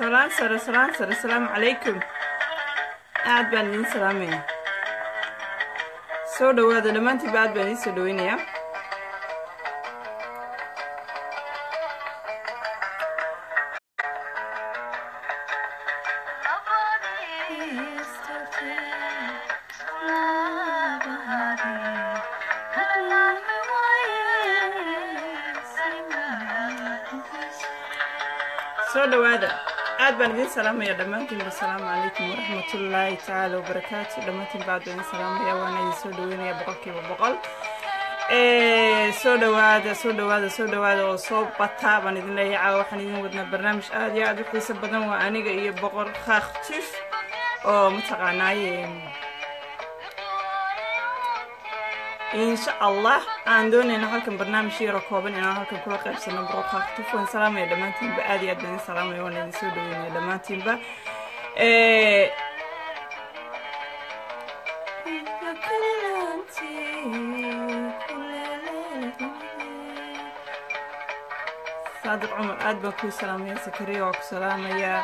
salaan sare salaan sare asalaamu calaykum aad baan idiin salaamaya. Soo dhowaada dhammaantiinba aad baan idiin soo dhoweynayaa salaamaya dhammaantiinba asalaamu calaykum waraxmatullaahi tacaala wabarakaatu baan idiin salaamaya waana idin soo dhoweynaya boqolkiiba boqol soo dhowaada soo dhowaada soo dhowaada oo soo bataa baan idin leeyahay caawa waxaan idin wadnaa barnaamij aad iyo aad u xiiso badan waa aniga iyo boqor khaaq jif oo mataqaanaaye insha allah aan doonayna halkan barnaamij yaro kooban inaan halkan kula qaybsano waan salaamaya dhammaantiinba aad iyo aad baan salaamaya waan idin soo dhoweynaya dhammaantiinba saadiq cumar aad baan kuu salaamaya sakariya waa ku salaamayaa.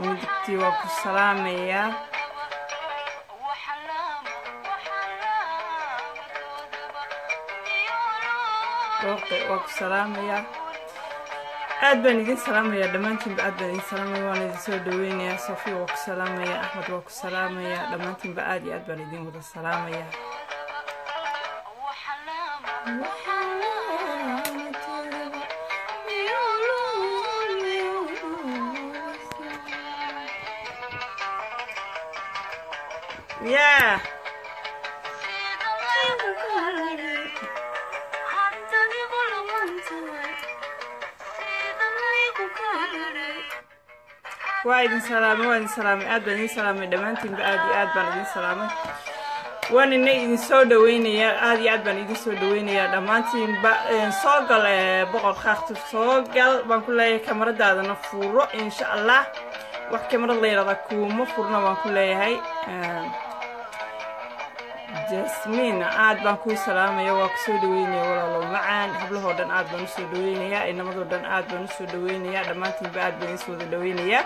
Midigtii waa ku salaamayaa dooqe waa ku salaamayaa aad baan idin salaamayaa dhammaantiinba aad baan idin salaamaya waan idin soo dhoweynayaa sofiya waa ku salaamayaa axmed waa ku salaamayaa dhammaantiinba aad iyo aad baan idin wada salaamayaa Yeah. Waa idin salaamay waa idin salaamay aad baan idin salaamay dhammaantiinba aad iyo aad baan idin salaamay waan ina idin soo dhoweynayaa aad iyo aad baan idin soo dhoweynayaa dhammaantiinba soo gal boqor khaaktif soo gal baan ku leeyahay kamaradaadana furo insha allah. Wax kamarad la yidhahdaa kuuma furna baan ku leeyahay jasmiin aad baan kuu salaamaya waa ku soo dhaweynaya walaalo macaan. Hablahoo dhan aad baan u soo dhaweynayaa inamadoo dhan aad baan u soo dhaweynayaa dhammaantiinba aad baan isoo wada dhaweynayaa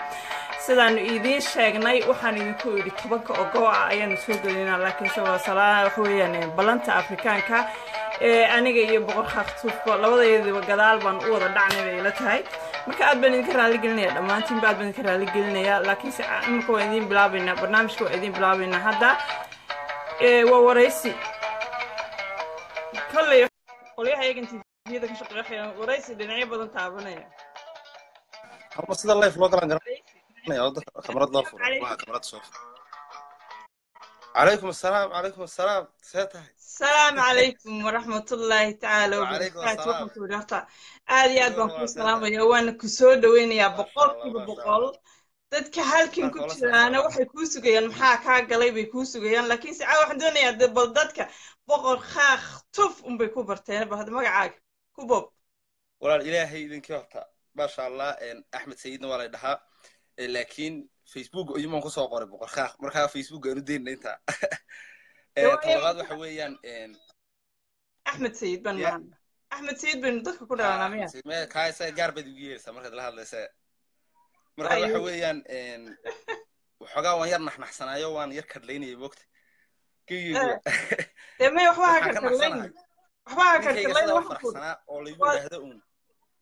sidaanu idiin sheegnay waxaan idinku idhi tobanka ogoo ah ayaanu soo gelinaa laakiinse waa wax weeyaan ballanta afrikaanka ee aniga iyo boqor khaaktuufba labadaydaba gadaal baan u wada dhacnay bay ila tahay. Marka aad baan idinka raali gelinaya dhammaantiinba aad baan idinka raali gelinayaa laakiinse imika waan idiin bilaabaynaa barnaamijka waan idiin bilaabaynaa hadda waa waraysi kolley qolyaha eegan tviyada ka shaqeeya waraysi dhinacyo badan taabanaya ama sida life loo galan garanaya oo dadka kamarad loo furo waa kamarad soo calaykum asalaam calaykum asalaam see tahay السلام عليكم ورحمة الله تعالى وعليكم وبركاته السلام. وحكم ورحمة آدي آد بان كو سلامaya waana ku soo dhaweynaya boqolkiiba boqol dadka halkan ku jiraana waxay kuu sugayaan maxaa kaa galay bay kuu sugayaan laakiin se caa waxaan doonayaa de bal dadka boqor khaaq tuf unbay ku barteen bal hadda magacaaga ku bob walaal ilaahay idinkii horta maasha allah axmed sayidna waa lay dhahaa laakiin facebook iyumaan ku soo qoray boqor khaaq markaa facebook aanu deynna intaa. Talabaad waxa weeyaan axmed sayid baan axmed sayid baynu dadka ku dhalanaa miya gaar baad ugu yeeraysaa markaad la hadlaysa marka waxa weeyaan waxoogaa waan yar naxnaxsanaayo waan yar kadlaynaya dee may waxba ha waxaan ka karkarlayn. naxsanahay. Waxba ha ninkayga karkarlayn sidaa u waxa ku faraxsanaa oo laygu Waa- idhaahdo uun.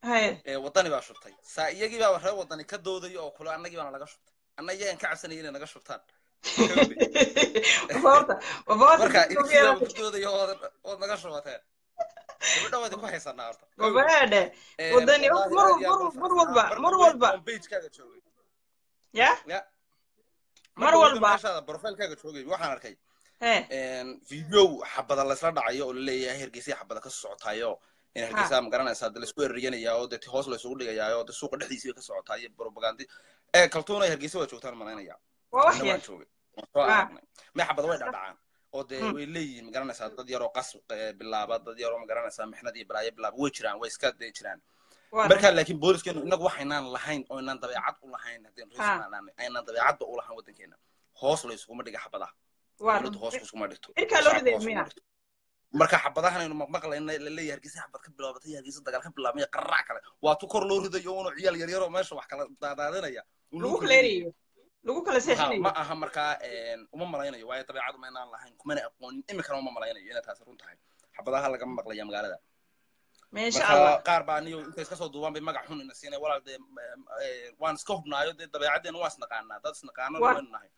Haye ee waddani baa shubtay saa iyagii baa reer waddani ka doodaya oo kule annagii baana laga shubtay anna iyagan ka cabsanaya inay naga shubtaan marka idinkiibaaba ku doodaya ood ood naga shubateen gabadha ku haysanaa horta waddani wallaahi mar walba mar walba ya? Mar walba. meeshaada profilkaaga joogay waxaan arkay video xabada laysla dhacayo oo la leeyahay hergeysa xabada ka socotayo in hergeysa ma garanaysaa de la isku eryanaya oo dee hoos laysugu dhigayaa oo de suuqa dhexdiisa ka socotaa iyo propagandi ee kaltuuna hergeysa waa joogtaan malaynaya waa joogay may xabada way dhacdhacaan oo dee Hmm. way leeyihiin ma garanaysaa dad yaroo qas bilaaba dad yaroo ma garanaysaa mixnad iyo balaayo bilaaba way jiraan way iska dee jiraan. Waa marka laakiin booliskeenu inagu waxaynaan lahayn oo inaan dabeecad u lahayn aynaan dabeecadba u lahayn waddankeena hoos laysuguma dhiga xabadaha waa dowladdu hoos kusuma dhigto. Marka xabadahan aynu maqmaqlayna la leeyahay hargeysa xabad ka bilaabatay hargeysa dagaal ka bilaabmaya qarrac kale. Waa tu kor loo ridayo unu ciyaal yaryaroo meesha wax kala daadaadinaya lagu kala seexinayo ma aha markaa uma malaynayo waayo dabeecadu ma inaan lahayn. Kumana aqoonin imikana uma malaynayo inay taasi run tahay. Xabadaha lagama maqlaya magaalada. Meesha allah qaar baa niyo intay iska soo duubaan bay magac xun ina siinay walaal dee waan iska hubnaayo dee dabeecaddeena waan isnaqaanaa dad waynu nahay.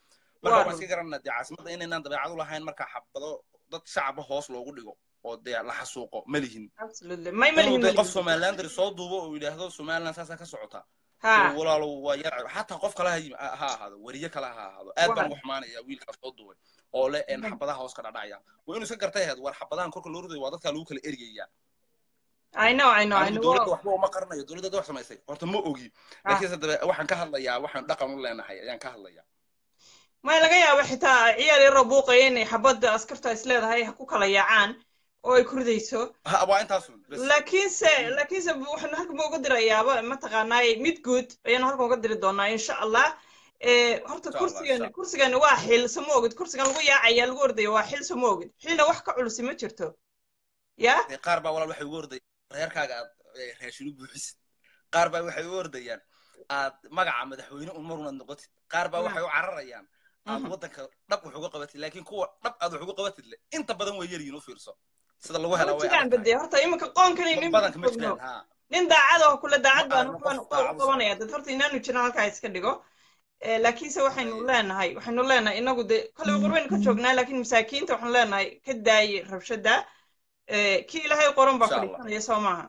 Marka waa waan iska garanaa dee caasimadda inaynaan dabeecad u lahayn marka xabado dad shacaba hoos loogu dhigo oo dee la xasuuqo ma lihin. Qof malihin somalilander soo duubo oo yidhaahdo somaliland saasaa ka socota walaalow waa yar. Xataa qof kale ha ahaado weriye kale ha ahaado. Aad baan xumaanaya wiilkaas soo duubay oo le en xabadaha hoos ka dhadhacaya waa inuu iska gartay ahayd war xabadahan korka loo ridayo waa dadkaa lagu kala eryayaa dowladda waxba uma qaranayo dowladda wax samaysay. Horta ma ogi. Ah. laakiinse dabe waxaan ka hadlayaa waxaan dhaqan u leenahay ayaan ka hadlayaa. May laga yaabo xitaa ciyaal yaroo buuqaya inay xabadda askarta is leedahay ha ku kala yaacaan oo ay bes. Laakiinse laakiinse waxaanu halkan uga dirayaaba mataqaanaaye mid guud ayaanu halkan uga diri doonaa insha allah Eh, horta kursigan kursigan waa xil sama ogid kursigan lagu yaacaya lagu ordaya waa xil sama ogid xilna wax ka culusi ma jirto. Ya? Dee qaar baa walaal waxay ugu ordayaan reerkaaga aad eh, raashin u buuxisid qaar baa waxay u ordayaan aad magaca madaxweyne un marunaad noqotid. Qaar baa waxay u cararayaan aad Mhm. waddanka dhab wax uga qabatid laakiin kuwa dhab aad wax uga qabatid le inta badan way yaryihin u fiirso sida lagu ma way bade horta iminka qoonkanay tahay nin nin daacad oo kule daacad baan qabanaya. Dad horta inaanu jiran halkaa iska dhigo. Eh, laakiinse waxaynu Ay. leenahay waxaynu leenahay inagu de kolley qurbaynu ka joognaa laakiin masaakiinta waxaanu leenahay ka daaye rabshada Eh, kii ilaahay qoran baa fadhiisanaya soo maaha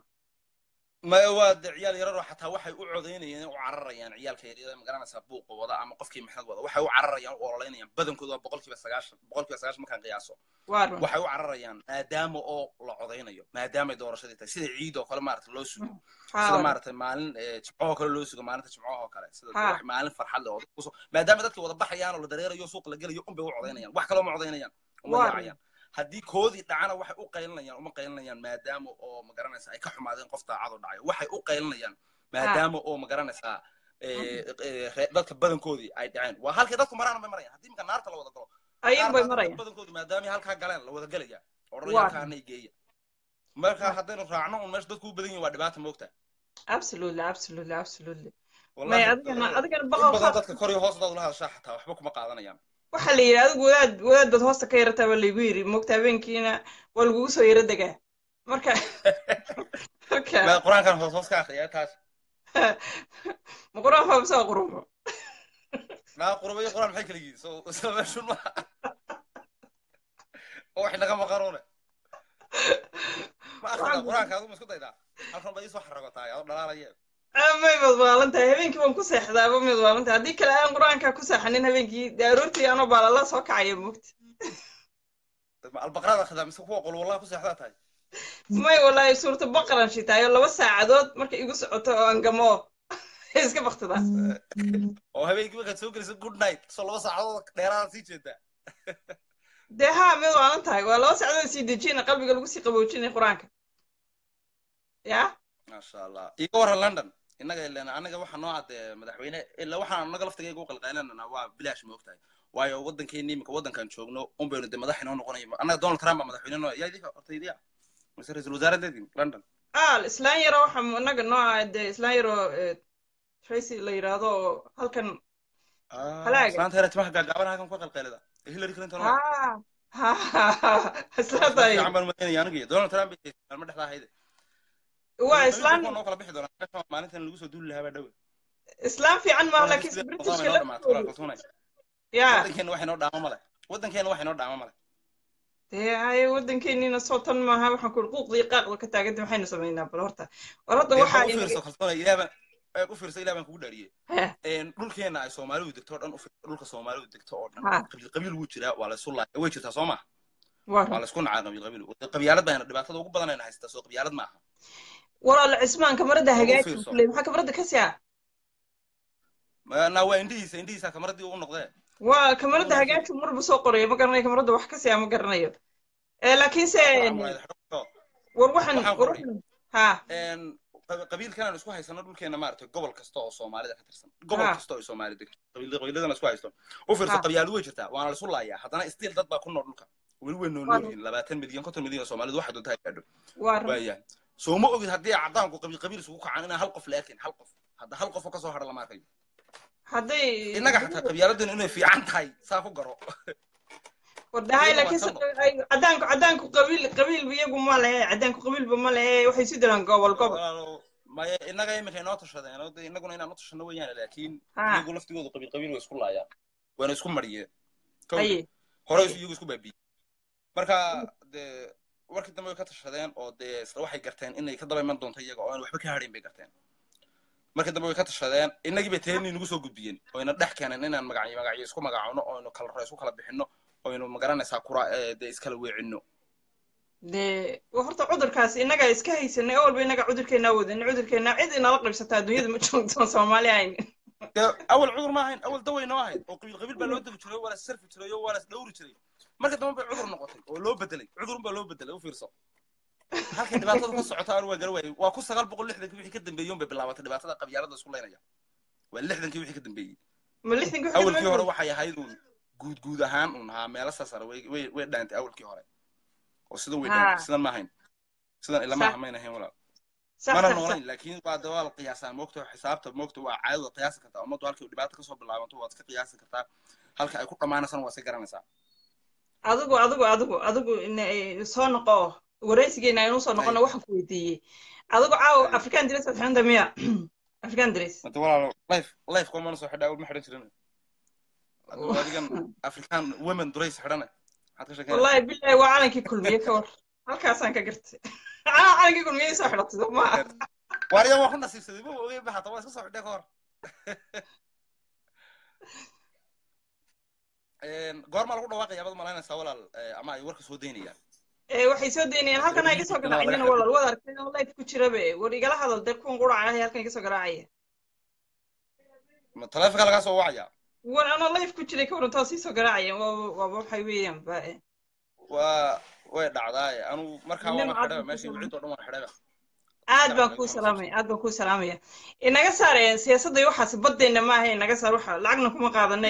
ma waa de ciyaal yararoo xataa waxay u codaynayeen u cararayaan ciyaalka yaryada ma garanaysaa buuqa wada ama qofkii maxnad wada. Waxay u cararayaan u ololeynayaan badankooda waa boqolkiiba sagaashan boqolkiiba sagaashan markaan qiyaaso. Waxay u cararayaan maadaama oo la codaynayo maadaamay doorashadii tahay. Sida ciid oo kale maarata loo sugo. Sida waa maaragtay maalin eh, jimcahoo kale loo sugo maalinta jimcahoo kale. Sida maalin farxad leh oo maadaama dadka wada baxayaan oo la dareerayo suuqa la gelayo unbay u codaynayaan wax kaloo ma codaynayaan uma yaacayaan haddii koodii dhacana waxay u qaylinayaan uma qaylinayaan maadaama oo magaranaysa ay ka xumaadeen qof daacado dhacayo waxay u qaylinayaan maadaama oo ma garanaysaa eh, eh, dadka badankoodii ay dhaceen. Waa halkay dadku maraana may marayaan. Haddii imika naarta la wada galo ayun bay qaar baa maraya dadka badankoodii maadaama halkaa galeen la wada gelaya odhanayaalkaana geeya. Marka haddaynu raacno un meesha dadku u badan yihiin waa dhibaata moogta. Absolutely absolutely absolutely. May adigana adigana khaas. dadka kor iyo hoos daad ula hadashaa xataa waxba kuma qaadanayaan waxaa la yidhi adigu wadaad wadaad baad hoosta ka yarataa baa laygu yidhi mogta habeenkiina waa lagugu soo yaro degaa marka marka. Ma- qur'aankan hoos hoos ka akriya taas. Ma quraan faamsaa qurumo. Naa qurba iyo qur'aan maxay kala yihiin? So so meeshun ma oo wax naga maqanuune ma akrida qur'aanka adigu ma isku daydaa. Halkan baa iisoo xaragotaay adoo dhalaalaya may baad waalan tahay habeenkii waan ku seexdaaba mid waalan tahay haddii kale aan qur'aanka ku seexanin habeenkii dee aroortii anoo baalala soo kacaya mogta ma albaqrada akhridaa mise kuwa qul wallahi ku seexdaa tahay? May walaahi suurta baqaran shitaayo laba saacadood markay igu socoto oo angamo iska baktidaa oo habeenkii markaad soo geliso good night. Soo laba saacadood dheeraada sii jeedaa dee haa mid waalan tahay. Waa laba saacadood sii dejina qalbiga lagu sii qaboojinay qur'aanka. Ya maasha allah. Iga waran london innaga ilen anaga waxa noo cadee madaxweyne ila waxaan anaga laftigayga u qalqaylanana waa bilaash ma ogtahay waayo waddankeeni iminka waddankan joogno un baynu de madax inoo noqonay annaga donald trump baa madaxweyne noo yaa idinka horta idiya mise ra'iisul wasaaradeedin london ah islaan yaro waxa inaga nooca dee islaan yaro tracy la yidhaahdo oo halkan islaanta timaha gaagaaban halkan ku qalqaylada hillary clinton fiican baan umaynaya aniga donald trump maalmo dhexdaa hayde waa islaan noo kala bixi doonaa maalintan lagu soo duuli lahaa baa dhowe islaan fiican maaha laakiin britishka ya dhaamo male waddankeena wax inoo dhaamo male dee haye waddankeeniina soo tan maaha waxaan ku quuqdii qaaqda ka taaganta maxaynu samaynaa bal horta war hadda waxaa u ilaah baan kugu dhaariyey dhulkeena ay soomaalidu degto oo dhan dhulka soomaalidu degto oo dhan Ha. qabiil qabiil wuu jiraa waa la isu laaya way jirtaa soo maha waa la isku nacaa qabiil qabiil qabyaalad bayna dhibaatada ugu badan ayna haystaa soo qabyaalad maaha walaal cismaan kamarada Waa u hagaaji fiirso. kuley maxaa kamarada ka siyaa Ma- naa waa indhihiisa indhihiisa kamaradii ugu noqdee waa kamarada Walaal. hagaaji marba soo qoraya ma garanayo kamarada wax ka siyaa ma garanayo. Eh, laakiinse war waxaan ha. Een, qab- qabiilkan aan isku haysano dhulkeena maaragtay gobol kasta oo soomaalida ka tirsan. Gobol kasta oo ay soomaali degto qabiil- qabiiladana isku haysto. U fiirso Ha. qabyaalad way jirtaa waana la isu laayaa haddana stiil dad baa ku nool dhulka. Weli way nool Waa. yihiin. Labaatan milyan konton milyan oo waxay doontaa gaadho. Waayahay soo ma ogid haddii caddaanku qabiil isugu kacaan inaan hal qof la arkin hal qof. Hadda hal qof oo ka soo hadha lama arkayo hadday innaga xataa qabyaaladdeenu inay fiican tahay saa ku garo iyada laakiin cadaanku cadaanku qabiil qabiilba iyagu ma lehe cadaanku qabiilba ma lehe waxay isu diraan gobol gobol maya innaga iminka inoo tashadeen oo dee innaguna inaan u tashano weeyaan laakiin iyagu laftigoodu qabiil qabiil way isku laayaan. Waana isku mariyeen. Hore iyagu isku baabiyey marka dee warkii dambe way ka tashadeen oo dee isla waxay garteen inay ka daba iman doonto iyaga oo aan waxba ka hadhayn bay garteen. Markii dambe way ka tashadeen innagii bay teenii nagu soo gudbiyeen. Oo ina dhex keeneen inaan magacyo magacyo isku magacaawno oo inu kala isku kala bixinno oo inu ma garanaysaa kura ee, dee iskala weecinno dee horta cudurkaas innaga iska haysanay oo walba innaga cudurkeennaa wadanay cudurkeennaa cid inala qaybsataa adduunyada ma joogto soomaali dee awal cudur ma ahayn awal daway noo ahayd oo qabiil qabiil baa loo degi jiray oo waa la sarfi jiray oo waa la dhowri jiray. Marka dambe bay cudur noqotay oo loo bedelay. Cudurun baa loo bedelay u fiirso. Halkay dhibaatadu ka socota anu waa gara waayey. Waa ku sagaal boqol lixdankii wixii ka dambeeyey unbay bilaabatay dhibaatada qabyaalada isku leynaya. Waa lixdankii wixii ka dambeeyey. Awalkii hore waxay ahayd uun guud guud ahaan un haa meelo saasara way dhaantay awalkii hore. Oo sida way Ha. dhaantay sidan ma ahayn. Sidan ilama Sax. aha mayn ahayn walaal mana noolayn laakiin waa de waa la qiyaasaa moogta xisaabta moogta waa caadada qiyaasi kartaa ummaddu halkay dhibaato ka soo bilaabanto waad iska qiyaasi kartaa halka ay ku dhammaanaysana waa iska garanaysaa. Adigu adigu adigu adigu soo noqo waraysigeena aynu soo noqono waxaan ku weydiiyey. Adigu caawa Ay. african dress aad xidhanta miya. African dress. Walaalo life life soo xidhaa ma xidhan jirin. Adigan african women ka sheekeynaysaa? Wallahi billahi waa calankii kulmiye ka war. Halkaasaan ka gartay kulmiye soo xidhatay soo maaha waariya waa ku nasiibsaday ma ogey ba hata waa iska soo xidhay ka hor goormaa lagu dhawaaqaya baad malaynaysaa walaal ama ay warka soo daynayaan waxay soo daynayaan halkan ay ka soo garaacayeen walal wad arkay oo life ku jirabe war igala hadal dee kuwan quracaya halkan ka soo garaacaya ma taleefonka lagaa soo wacaya war anoo life ku jiray ka waran taas sii soo garaacayeen waa waxay weeyaan waa way dhacdaaye anu markaa cad xidhaba ku meeshii soo- wicid oo dhan waan xidhaba. Aad baan kuu salaamaya aad baan kuu salaamaya inaga saar siyaasadda waxaas baddeena maaha inaga saar waxa lacagna kuma qaadana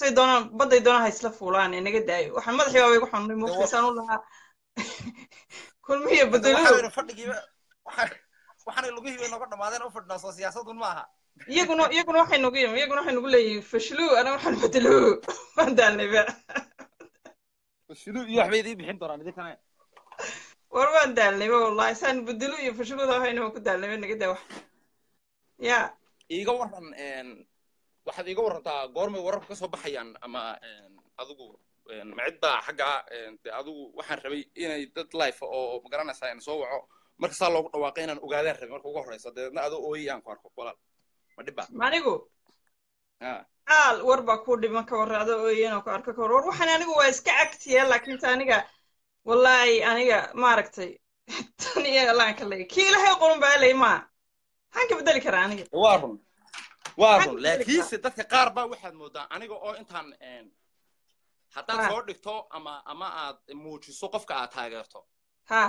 say doonaan badday doonaan ha isla fuulaan inaga daayo. Waxaan madaxii waabay waxaan nimo fiisaan u lahaa. Kulmiya Hadda bedeluhu waxaanu fadhigiiba waxaan- waxaanay lugihiiba nooga dhamaadeen u fadhinaa soo siyaasadun ma aha. Iyaguna iyaguna waxay nagu yimi iyaguna waxay nagu leeyihiin fashlu ana waxaan bedeluhu waan daalnayba shidu iyo waxbay idiin bixin doonaan idinkana war waan daalnayba wallahi saan bedelu iyo fashluda waxayna waan ku daalnayba naga daa wax ya. Iiga waran waxaad iiga warantaa goormay wararku ka soo baxayaan ama adigu ma cid baa xagga de adigu waxaan rabay inay dad life oo ma garanaysaa in soo waco. Marka saa loogu dhawaaqay inaan ogaadaan rabay marka ugu horreysa dabeedna adoo ooyay aan ku arko walaal. Ma dhib baa manigu aal war baa ku dhiman ka warra adoo ooyeen ku arko ka war war waxaan anigu waa iska cagtiya laakiinse aniga wallahi aniga maaragtay tan iyo allaan ka kii ilaahay qurun baa lay maa maxaan ka bedeli karaa aniga. Waa run. Waa run. ka laakiinse dadka qaar baa waxaad moodaa aniga oo intaan haddaad Ha. soo dhigto ama ama aad muujiso qofka aad taageerto. Ha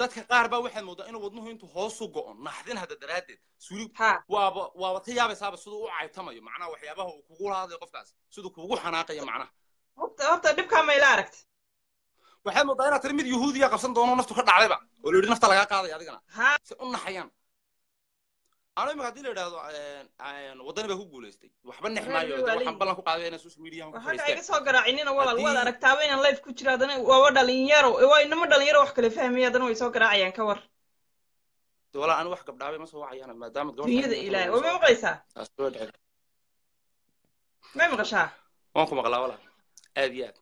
dadka qaar baa waxaad moodaa inuu wadnuhu intuu hoosu go'o naxdin hadda daraaddeed. Suli waaba waaba ka yaabaysaaba siduu u caytamayo macnaha waxyaabaha uu kugu hadlayo qofkaas siduu kugu xanaaqayo macnaha. Horta horta dhibkaa ma ila aragta waxaad moodaa inaad tiri mid yuhuudiya qabsan doono naftu ka dhacdayba oo la yidhi nafta lagaa qaadaya adigana. Si u naxayaan anu imika haddii la yidhaahdo waddani baa ku guulaystay waxba nex maayo waxaan ballan ku qaaday inay social media ku waxaa iga fadhiisteen soo garaacinina walaal waad aragtaaba inaan life ku jiro haddana waaba dhalinyaro waa inama dhalinyaro wax kale fahmaya haddana way soo garaacayaan ka war walaa anu wax gabdhaabay ma soo wacayaan maadaama dunyada ilaahay waa ma maqlaysaa may maqashaa waan ku maqlaa walaa aad iyo aad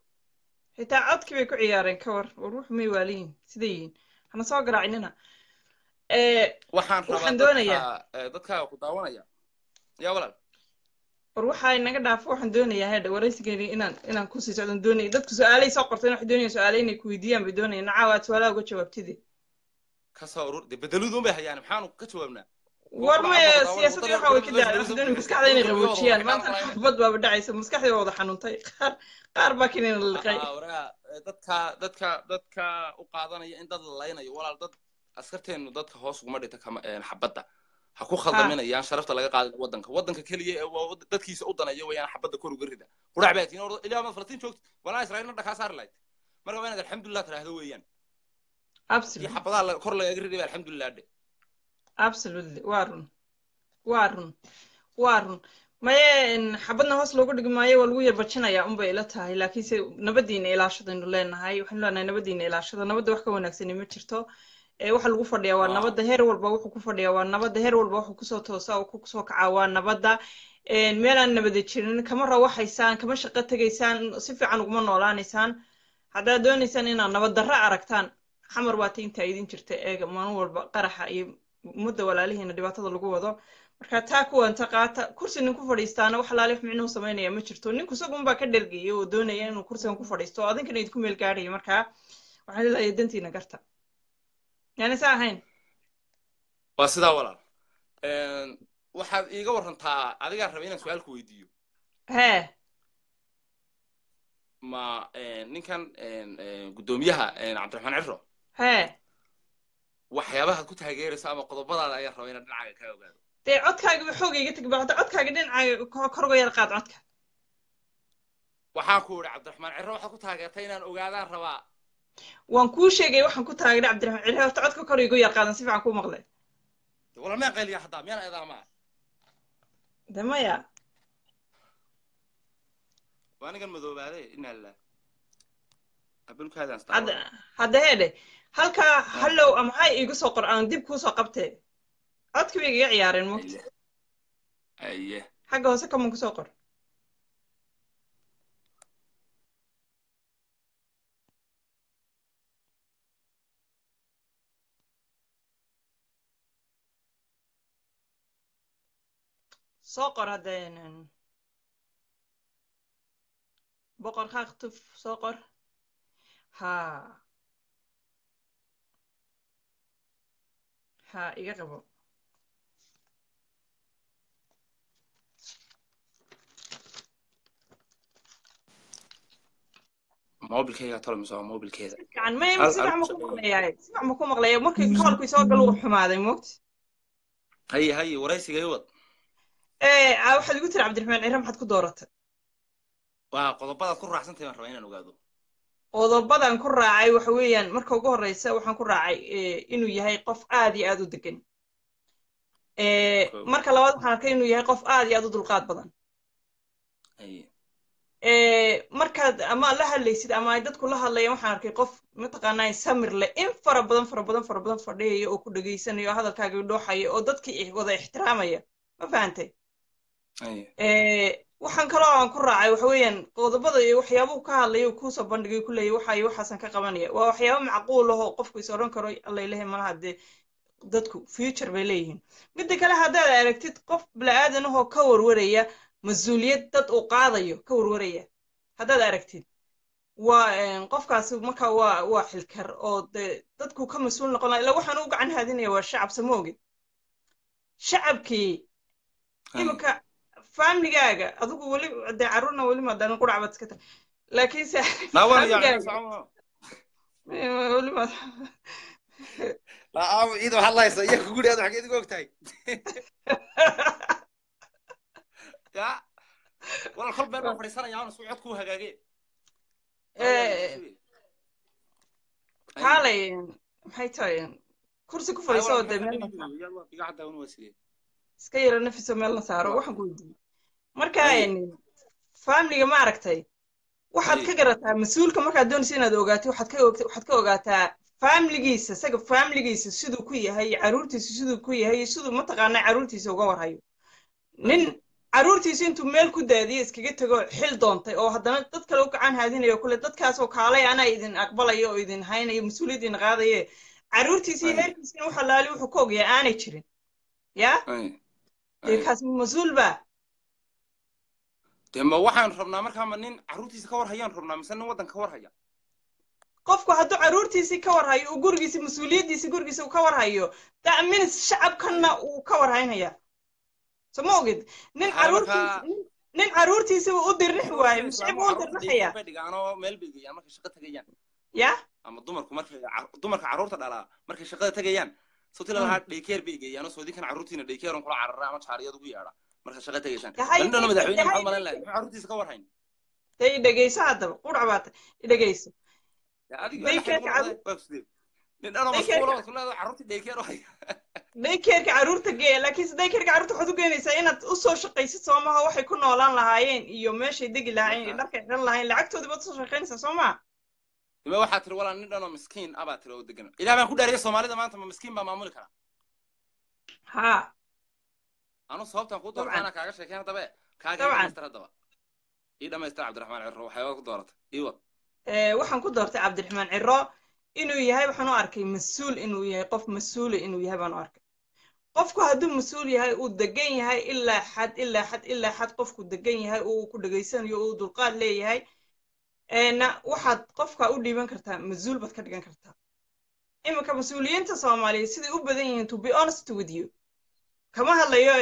xitaa codkii bay ku ciyaareen ka war war wuxu may waaliyiin siday yihiin hana soo garaacinina waxaan rabaa Waxaan doonayaa- dadka eh, dadka ku daawanaya. Yaa walaal. War waxaa inaga dhaafo waxaan doonayaa hadha waraysigeeni inaan inaan ku sii socdan doonaya. Dadku su'aalay soo qorteen waxay doonayaan su'aale inay ku weydiiyaan bay doonayaan. Nacaa waad su'aalaha uga jawaabtidii ka soo urur de bedeluduun bay hayaan maxaanu ka jawaabnaa? War maya waxa way ka daalan wadada- doonaya maskaxda inay qaboojiyaan maanta xabad baaba dhacaysa maskaxdii waa wada xanuuntay. Qaar qaar baa kinina liqay waraa, eh, dadka dadka dadka u qaadanaya in dad la laynayo. Walaal dad askarteenu dadka hoos uguma dhigta kama xabadda. Ha ku khaldaminayaan sharafta laga qaadin waddanka. Waddanka keliya ee dadkiisa u danaya wayaan xabadda kor uga rida. Qurac baa tiin ilaa maad falastiin joogto. Walaa israa'iilna dhakaa saari lahayd. Marka waa inaad alxamdulilah tiraahdo weeyaan xabadaha kor lagaga riday alxamdulilah dhe absolutely. Waa run. Waa run. Waa run. Maye xabadna hoos loogu dhigi maayo waa lagu yarbajinayaa unbay ila tahay. Laakiinse nabadiina ilaashadaynu leenahay. Waxaynu leenahay nabadiina ilaashada. Nabadda wax ka wanaagsani ma jirto waxa lagu fadhiyaa waa nabadda heer walba wuxuu ku fadhiyaa waa nabadda heer walba wuxuu ku soo toosaa oo ku soo kacaa waa nabadda meelaan nabada jirin kama rawaxaysaan kama shaqo tegaysaan si fiican uguma noolaanaysaan. Haddaad doonaysaan inaad nabad darro aragtaan xamar waata intaa idin jirta eega maalin walba qaraxa iyo mudda walaalihiina dhibaatada lagu wado. Marka taa kuwanta qaata kursi nin ku fadhiistaana wax wax micnuu samaynaya ma jirto. Ninku isagunbaa ka dhergaya oo doonaya inuu kursigan ku fadhiisto adinkana idinku meel gaadhaya marka waxaan leedahay dantiina garta yaani saa ahayn waa sidaa walaal. Waxaad iiga warantaa adigaa raba inaan su'aal ku weydiiyo. Hee. Ma ninkan guddoomiyaha cabdiraxmaan ciro hee. Waxyaabahaad ku taageeraysa ama qodobadaada ayaa raba inaan dhinacaaga kaa ogaado. Dee codkaaga ba xoogay iga tag ba hadda codkaaga dhinacaaga korga yar qaad codka. Waxaan ku idhi cabdiraxmaan ciro waxaad ku taageertay inaan ogaadaan rabaa waan kuu sheegay waxaan ku taageeray cabdiraxmaan ciro horta codka kor igu yar qaadan si fiican kuu maqlay. Wala meen qayliya haddaa miyaan eedaamaa de maya waa madoobaade abulkaadaan hadda heedhe halkaa hallow ama hay igu soo qor aan dib kuusoo qabtee codkii bay igaga ciyaareen mugta xagga hoose kaman ku soo qor soo qor haddeen boqor kaaq tuf soo qor ha ha iga qabo mobilkeyga tolo mise waa mobilkeeda fiican maya si fiican ma ku maqlayaa si fiican ma ku maqlaya markii gal uu xumaaday moogti haye haye waraysiga iwad waxaad igu tiri cabdiraxmaan cire maxaad ku dooratay? Waa qodobadaad ku raacsantahay baan rabaa inaan ogaado. Qodobadan ku raacay waxa weeyaan marka ugu horreysa waxaan ku raacay inuu yahay qof aad iyo aad u degan marka labaad waxaan arkay inuu yahay qof aad iyo aad u dulqaad badan. Markaad ama la hadlaysid ama ay dadku la hadlayaan waxaan arkay qof mataqaanaa samir leh in fara badan fara badan fara badan fadhiyaya oo ku dhegaysanayo hadalkaaga dhooxaya oo dadkii wada ixtiraamaya. Ma fahantay waxaan kaloo aan ku raacay waxa weeyaan qodobada iyo waxyaabuhu ka hadlaya kuusoo bandhigay ku leeyahy waxa waxaasan ka qabanaya waa waxyaabo macquul ahoo qofku is odhan karo alla ilahay malaha dee dadku future bay leeyihiin. Midda kale haddaad aragtid qof bila'aadan ahoo ka warwaraya mas'uuliyad dad uu qaadayo ka warwaraya. Haddaad aragtid waa qofkaasi marka waa waa xilkar oo de dadku ka mas'uul noqon laha ila waxaan u gacan haadinaya waa shacab sama ogid shacabkii iminka famligaaga adigu weli dee carruurna weli maadaanin qurac baad iska tahay laakiinse weli maad aaw ciid waxaad lahaysa iyo kuguri aad xageed igu ogtahay ya wal kol been baan fadhiisanaya aan isku cod kuu hagaage kaalay maxay tahay kursi ku fadhiiso oo dee meel iska yaro nafiso meel la saaro waxaan ku weydiiyey marka famliga ma aragtay. Waxaad ka garataa mas'uulka markaad doonaysa inaad ogaatay waxaad ka ogaataa famligiisa isaga famligiisa siduu ku yahay carruurtiisa siduu ku yahay siduu mataqaanaa carruurtiisa uga warhayo. Nin carruurtiisa intuu meel ku daadiyo iskaga tego xil doontay oo haddana dad kale u gacan haadinayo kule dadkaasoo kaalay anaa idin aqbalayo oo idin haynayo mas'uuliyaddiin qaadaye carruurtiisii heerkiisina wax alaali wuxuu ka ogyahay aanay jirin. Ya? Dee kaas mas'uul baa dee ma waxaan rabnaa markaa ma nin carruurtiisa ka war hayaan rabnaa mise nin waddanka ka war haya? Qofku hadduu carruurtiisii ka warhayo uu gurigiisi mas'uuliyaddiisi gurigiisa uu ka warhayo that means shacabkanna uu ka warhaynaya so ma ogid? Nin carruurtiisi nin carruurtiisi u dirrixi waayo shacib uu dirrixaya dhigaanoo meel bay geeyaan markay shaqo tegayaan ya? Ama dumarku markay dumarka carruurta dhalaa markay shaqada tegayaan sawti lalahaa dhaykeer bay geeyaanoo soodinkan carruurtiina dhaykeeron kula carara ama jaariyad ugu yeedha marka shaqo tegaysaan balindhana madaxweyne maxaad malan lahay. muxuu carruurtiisa ka warhayn? Dee idhegeyso haddaba. Qurac baata haya. Daykeerka carruurta gee laakiinse daykeerka carruurta waxaad u geenaysaa inaad u soo shaqaysid soo maha waxay ku noolaan lahaayeen iyo meeshay degi lahaayeen iyo dharkay xidhan lahaayeen. Lacagtoodii baad u soo shaqaynaysaa soo maha ima waxaa tiri walaa nin dhanoo miskiin ah baa tiri oo degan ilaah baan ku dhaariya soomaalida maanta ma miskiin baa maamuli karaa? Haa anu sababtaan kuu doortay Dabcan. anaa kaaga sheekeen haddabe kaaga Dabcan. dhamaystir haddaba ii dhamaystir cabdiraxmaan cirro waxyaaba ku dooratay. Ii wad. Eh, waxaan ku doortay cabdiraxmaan ciro inuu yahay waxaan u arkay mas'uul inuu yahay qof mas'uula inuu yahay baan u arkay. Qofku hadduu mas'uul yahay uu degan yahay ilaa xad ilaa xad ilaa xad qofku degan yahay uu ku dhegaysanayo uu dulqaad leeyahay na waxaad qofka u dhiiban kartaa mas'uul baad ka dhigan kartaa. Iminka mas'uuliyiinta soomaaliyeed siday u badan yihiin to be honest with you kama hadlayo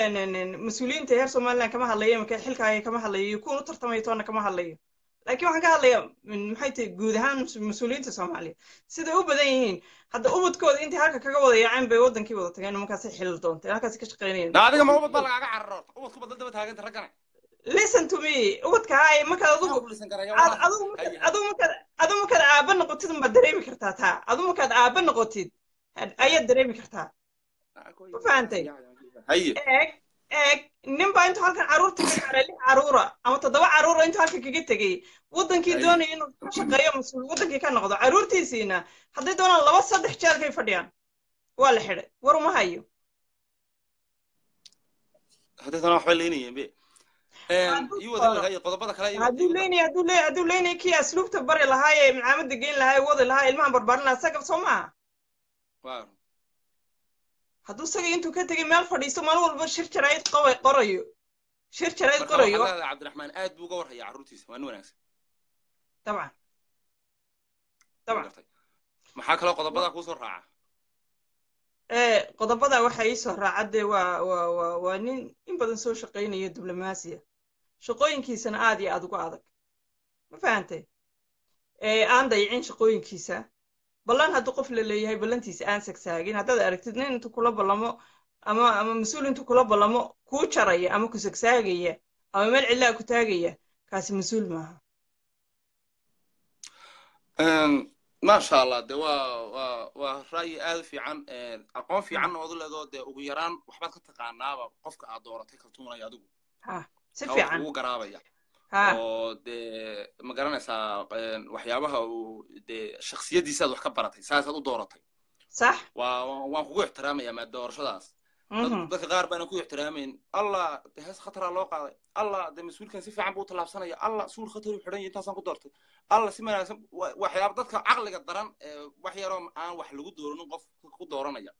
mas'uuliyiinta reer somaliland kama hadlayo iminka xilkaaga kama hadlayo kuwan u tartamayo toona kama hadlayo. Laakiin waxaan ka hadlayaa maxay tahay guud ahaan mas- mas'uuliyiinta soomaaliyeed siday u badan yihiin hadda ubadkooda intay halka kaga wada yaaceen bay wadankii wada tageen markaasay xilil doonteen halkaasay ka shaqaynayeen na adiga ma ubad baa lagaaga cararo ubadku badal daba taaganta raggane listen to me ubadka haay markaad adigu Maxaan ku lisan karaya ad- wallahi? adigu markaad adigu markaad aaba noqotid unbaad dareemi kartaa taa. Adigu markaad aaba noqotid ayaad dareemi kartaa. Ma fahantay eeg nin baa intuu halkan carruurta ka gaaray lix carruura ama toddoba carruura intuu halkan kaga tegey wadankii Ay. doonaya inuu ka shaqeeyo mas'uul wadankii ka noqdo carruurtiisiina hadday doonaan laba saddex jeerkay fadhiyaan waa la xidhay war uma hayo Hadduu leynaya kii asluubta bari lahaa ee macaamada geyn lahaa ee wadi lahaa ilmahan barbaarin lahaa isaga soo maaha. Hadduu isaga intuu ka tegay meel fadhiisto maalin walba shir jarayd qorayo shir jarayd marka qorayo cabdiraxmaan aad buu uga warhayaa carruurtiisa waa nin wanaagsan dabcan dabcan maxaa kaloo qodobada kuusoo raaca ee qodobada waxa ii soo raacadee waa waa waa waa nin in badan soo shaqaynaya diblomaasiya shaqooyinkiisana aad iyo aad uga adag ma fahantay ee aan dayicin shaqooyinkiisa ballan hadduu qof la leeyahay ballantiisa aan sagsaagin haddaad aragtid nin intuu kula ballamo ama ama mas'uul intuu kula ballamo kuu jaraya ama ku sagsaagaya ama meel cidlaa ku taagaya kaasi mas'uul maaha. Maasha allah de waa waa waa ra'yi aad u fiican aqoon fiicanna ood u leedoo dee ugu yaraan waxbaad ka taqaanaaba qofka aad dooratay kaltuunaya adigu. Si fiican. ugu garaabaya. Oo dee ma garanaysaa waxyaabaha uu dee shaksiyadiisaad wax ka baratay saasaad u dooratay sax waa waa- waan kugu ixtiraamaya maa doorashadaas dad- dadka qaar baana ku ixtiraamayn allah de hees khataraa loo qaaday allah de mas'uulkan si fiican buu tallaabsanaya allah suul khatar u xidhan yahay intaasaan ku doortay allah si wanaagsan wa- waxyaaba dadka caqliga daran ee wax yaroo aan wax lagu dooranin qof ku dooranaya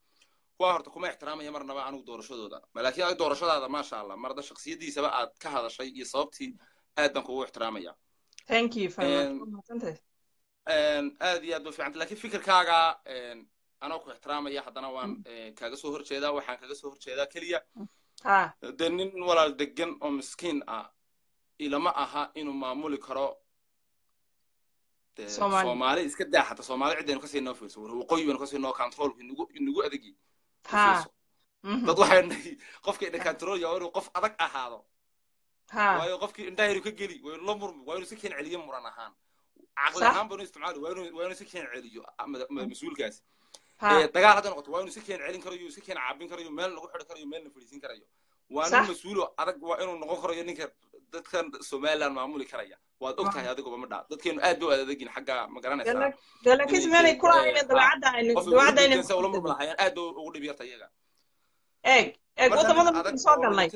kuwa horta kuma ixtiraamaya marnaba anigu doorashadooda laakiin adiga doorashadaada maasha allah marda shaksiyadiisaba aad ka hadashay iyo sababtii aad baan kugu ixtiraamaya aad iyo aad ba fiicanta laakiin fikirkaaga een, anoo ku ixtiraamaya haddana waan eh, kaaga soo horjeedaa waxaan kaga soo horjeedaa keliya ha de nin walaal degan oo miskiin ah ilama aha inuu maamuli karo Soomaali. iska daa xata soomaali ciddaynu ka sii noo fiirso war waqooyi baynu ka sii noo controlku inagu adagi fiirso. Mhm dad waxay nahay qofka ina control yaa inuu qof adag ahaado. Ha waayo qofkii indhahiru ka geli waa inuu la murmi waa inuu si keen celiyo muran ahaan caqli ahaan waa inuu waa inuu si keen celiyo mas'uulkaasi dagaal hadday noqoto waa inuu si keen celin karayo si keen caabin karayo meel lagu xidhi karayo meel la fadhiisin karayo waa nin mas'uulo adag waa inuu noqon karayo ninka dadkan somaliland maamuli karaya waad og tahay adiguba ma dhaa dadkeenu aad bay u adadegin xagga ma garanaysaa de laakiin inay meelay dee, ku lahayn dabeecadda aynu qof dabeecadda aynu sa ula murmi lahaayeen aad bay ugu dhib yarta iyaga eeg eeg waddamada markaynu soo oo galnay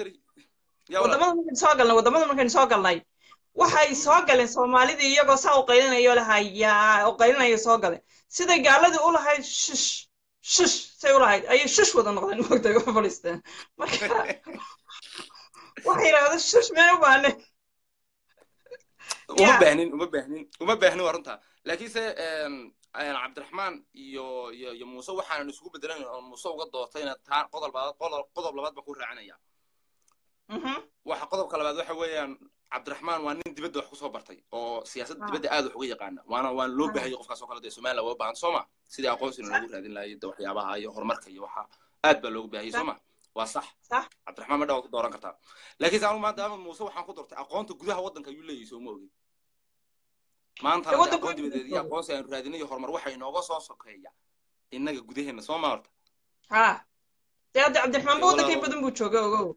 waddamada markaynu soo galnay waddamada markaynu soo galnay waxay soo galeen soomaalidii iyagoo saa u qaylinayo lahayaa u qaylinayo soo galeen siday gaaladii u lahayd shish shish say u lahayd. Ayay shish wada noqdeen moogtay u fadhiisteen. Marka waxay yidhahdeen shish meen u baahne uma baahnin uma baahnin uma baahnin waa runta. Laakiinse cabdiraxmaan iyo iyo iyo muuse waxaanan isugu bedelan oo muuse uga doortayna taa qodob qodob labaad baan ku raacinaya. Mhm. waxa qodobka labaad waxa weeyaan cabdiraxmaan waa nin dibadda wax ku soo bartay oo siyaasadda Ah. dibadda aad wax uga yaqaana. Waana waan loo Ah. baahayay qofkaas oo kale dee somaliland waa baahan. Soo ma sidii aqoonsina loogu raadin lahayo de waxyaabaha iyo horumarka iyo waxa aad baa loogu baahayay soo ma waa sax. Cabdiraxmaan ma dhawa ku dooran kartaa. Laakiinse anigu maanta ahmed muuse waxaan ku doortay aqoonta gudaha waddanka ayuu leeyahay soo ma ogin maanta aqoon dibadeed iyo aqoonsi aynu raadinay iyo horumar waxa inooga soo sokeeya innaga gudaheena. Soo ma horta ha dee hadda cabdiraxmaan ba waddankay badan buu jooga ogow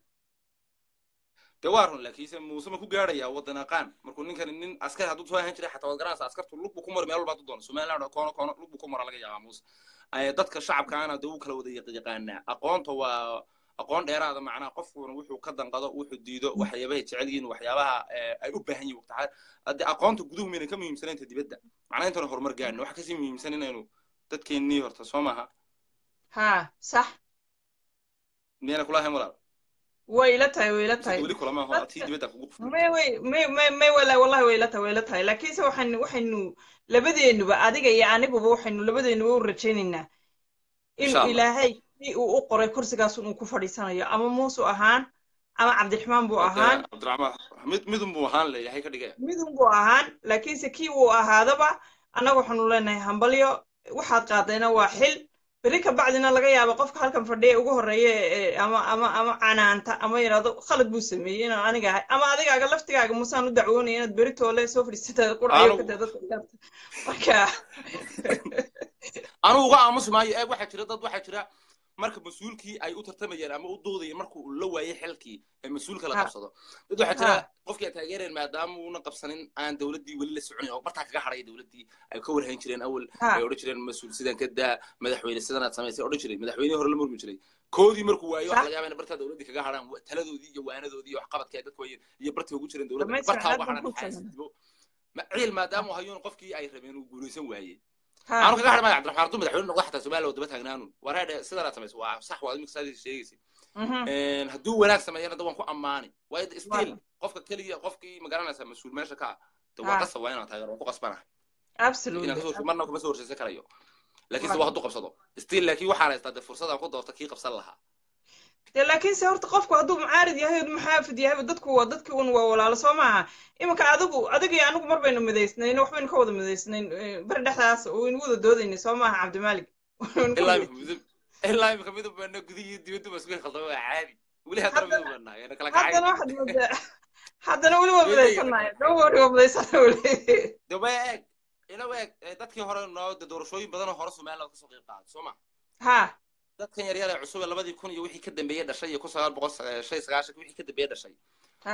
dee waa run laakiinse muuse ma ku gaadhayaa waddan aqaan markuu ninkani nin askari hadduu soo ahaan jiray xataa waad garanaysa askartu lug buu ku mara meel walba hadduu doono somaliland koono koono lug buu ku mara laga yaabaa muuse dadka shacabkaana dee wuu kala wada yaqaanaa aqoonta waa aqoon dheeraada macnaha qofkuna wuxuu ka danqado wuxuu diido waxyaabahay jecel yihiin waxyaabaha ay u baahan yihiin waqti haddii aqoonta guduhu maynan ka muhiimsanaynta dibadda macnaha intaynu horumar gaadhin waxa ka sii muhiimsan inaynu dadkeennii horta soo maaha ha sax miyana kula ahayn walaal way ila tahay way ila tahay. may wala wallahi way ila tahay way ila tahay. Laakiinse waxaynu waxaynu labadeenuba adiga iyo aniguba waxaynu labadeenuba u rajaynaynaa. In ilaahay si uu u qoray kursigaas inuu ku fadhiisanayo. Ama muusu ahaan ama cabdiraxmaan buu ahaan. Midun buu ahaan laakiinse kii uu ahaadaba annaga waxaanu leenahay hambalyo. Waxaad qaadayna waa xil berri ka bacdina laga yaaba qofka halkan fadhiya ugu horreeya ama ama ama canaanta ama yidhahdo khalad buu sameeyey inaan aniga ahay. Ama adigaaga laftigaaga musaan u dacwoonaya inaad beri toole soo fadhiisata qurayo ka dadka marka anugu uga aamusi maayo eeg waxaa jira dad waxaa jira marka mas'uulkii ay u tartamayeen ama u doodayeen markuu uu la waayey xilkii ee mas'uulka la qabsado. Dad waxaa jira qofkii ay taageereen maadaama uuna qabsanin aan dowladdii weli la soconin oo bartaa kaga hadhaya dowladdii ay ka warhayn jireen awal. Ay odhan jireen mas'uul sidan ka daa madaxweyne sidan aad samaysay odhan jiray. Madaxweynihii hore la murmi jiray. Koodii markuu waayo waxa laga yaaba in bartaa dowladdii kaga hadhaan taladoodii iyo waanadoodii iyo waxqabadkii ay dadku wayeen iyo bartii ugu jireen dowladda bartaa uga hadhaan ciil maadaama uu hayuun qofkii ay rabeen uu guulaysan waayey aanu kaga madaxweyne xataa somaliya taagnaanun samayso waa sax waa imika hadduu wanaag sameeyana da waan ku ammaani. Waayo still qofka keliya qofkii magaranaysa mas'uul meesha ka ah de waa qasab waa inaan taageero waan ku qasbanahay marna kuma soo horseesan karayo. Laakiinse waa hadduu qabsado. Still laakiin waxaan haystaa de fursadaan ku doorta kii qabsan lahaa de laakiinse horta qofku hadduu mucaarid yahay oo muxaafid yahay dadku waa dadki un waa walaalo soo maaha. Iminka adigu adiga iyo anigu mar baynu midaysnayn waxbaynu ka wada midaysnayn beri dhexdaas waynu wada doodaynay soo maaha cabdimaalik ilaa imika midab baana gudihii dibaddu ba isku khaldama waa caadi. Weli haddana kala waxaad moodaa. Weli waa midaysanahay dowari waa midaysana weli. Daba eeg ina eeg dadkii hore noo doorashooyin badanoo hore somaliland ka soo qayb qaaday soo ma ha dadkan yaryar ee cusub ee labadii kun iyo wixii ka dambeeyey dhashay iyo kun sagaal boqol shan iyo sagaashan wixii ka dambeeyey dhashay.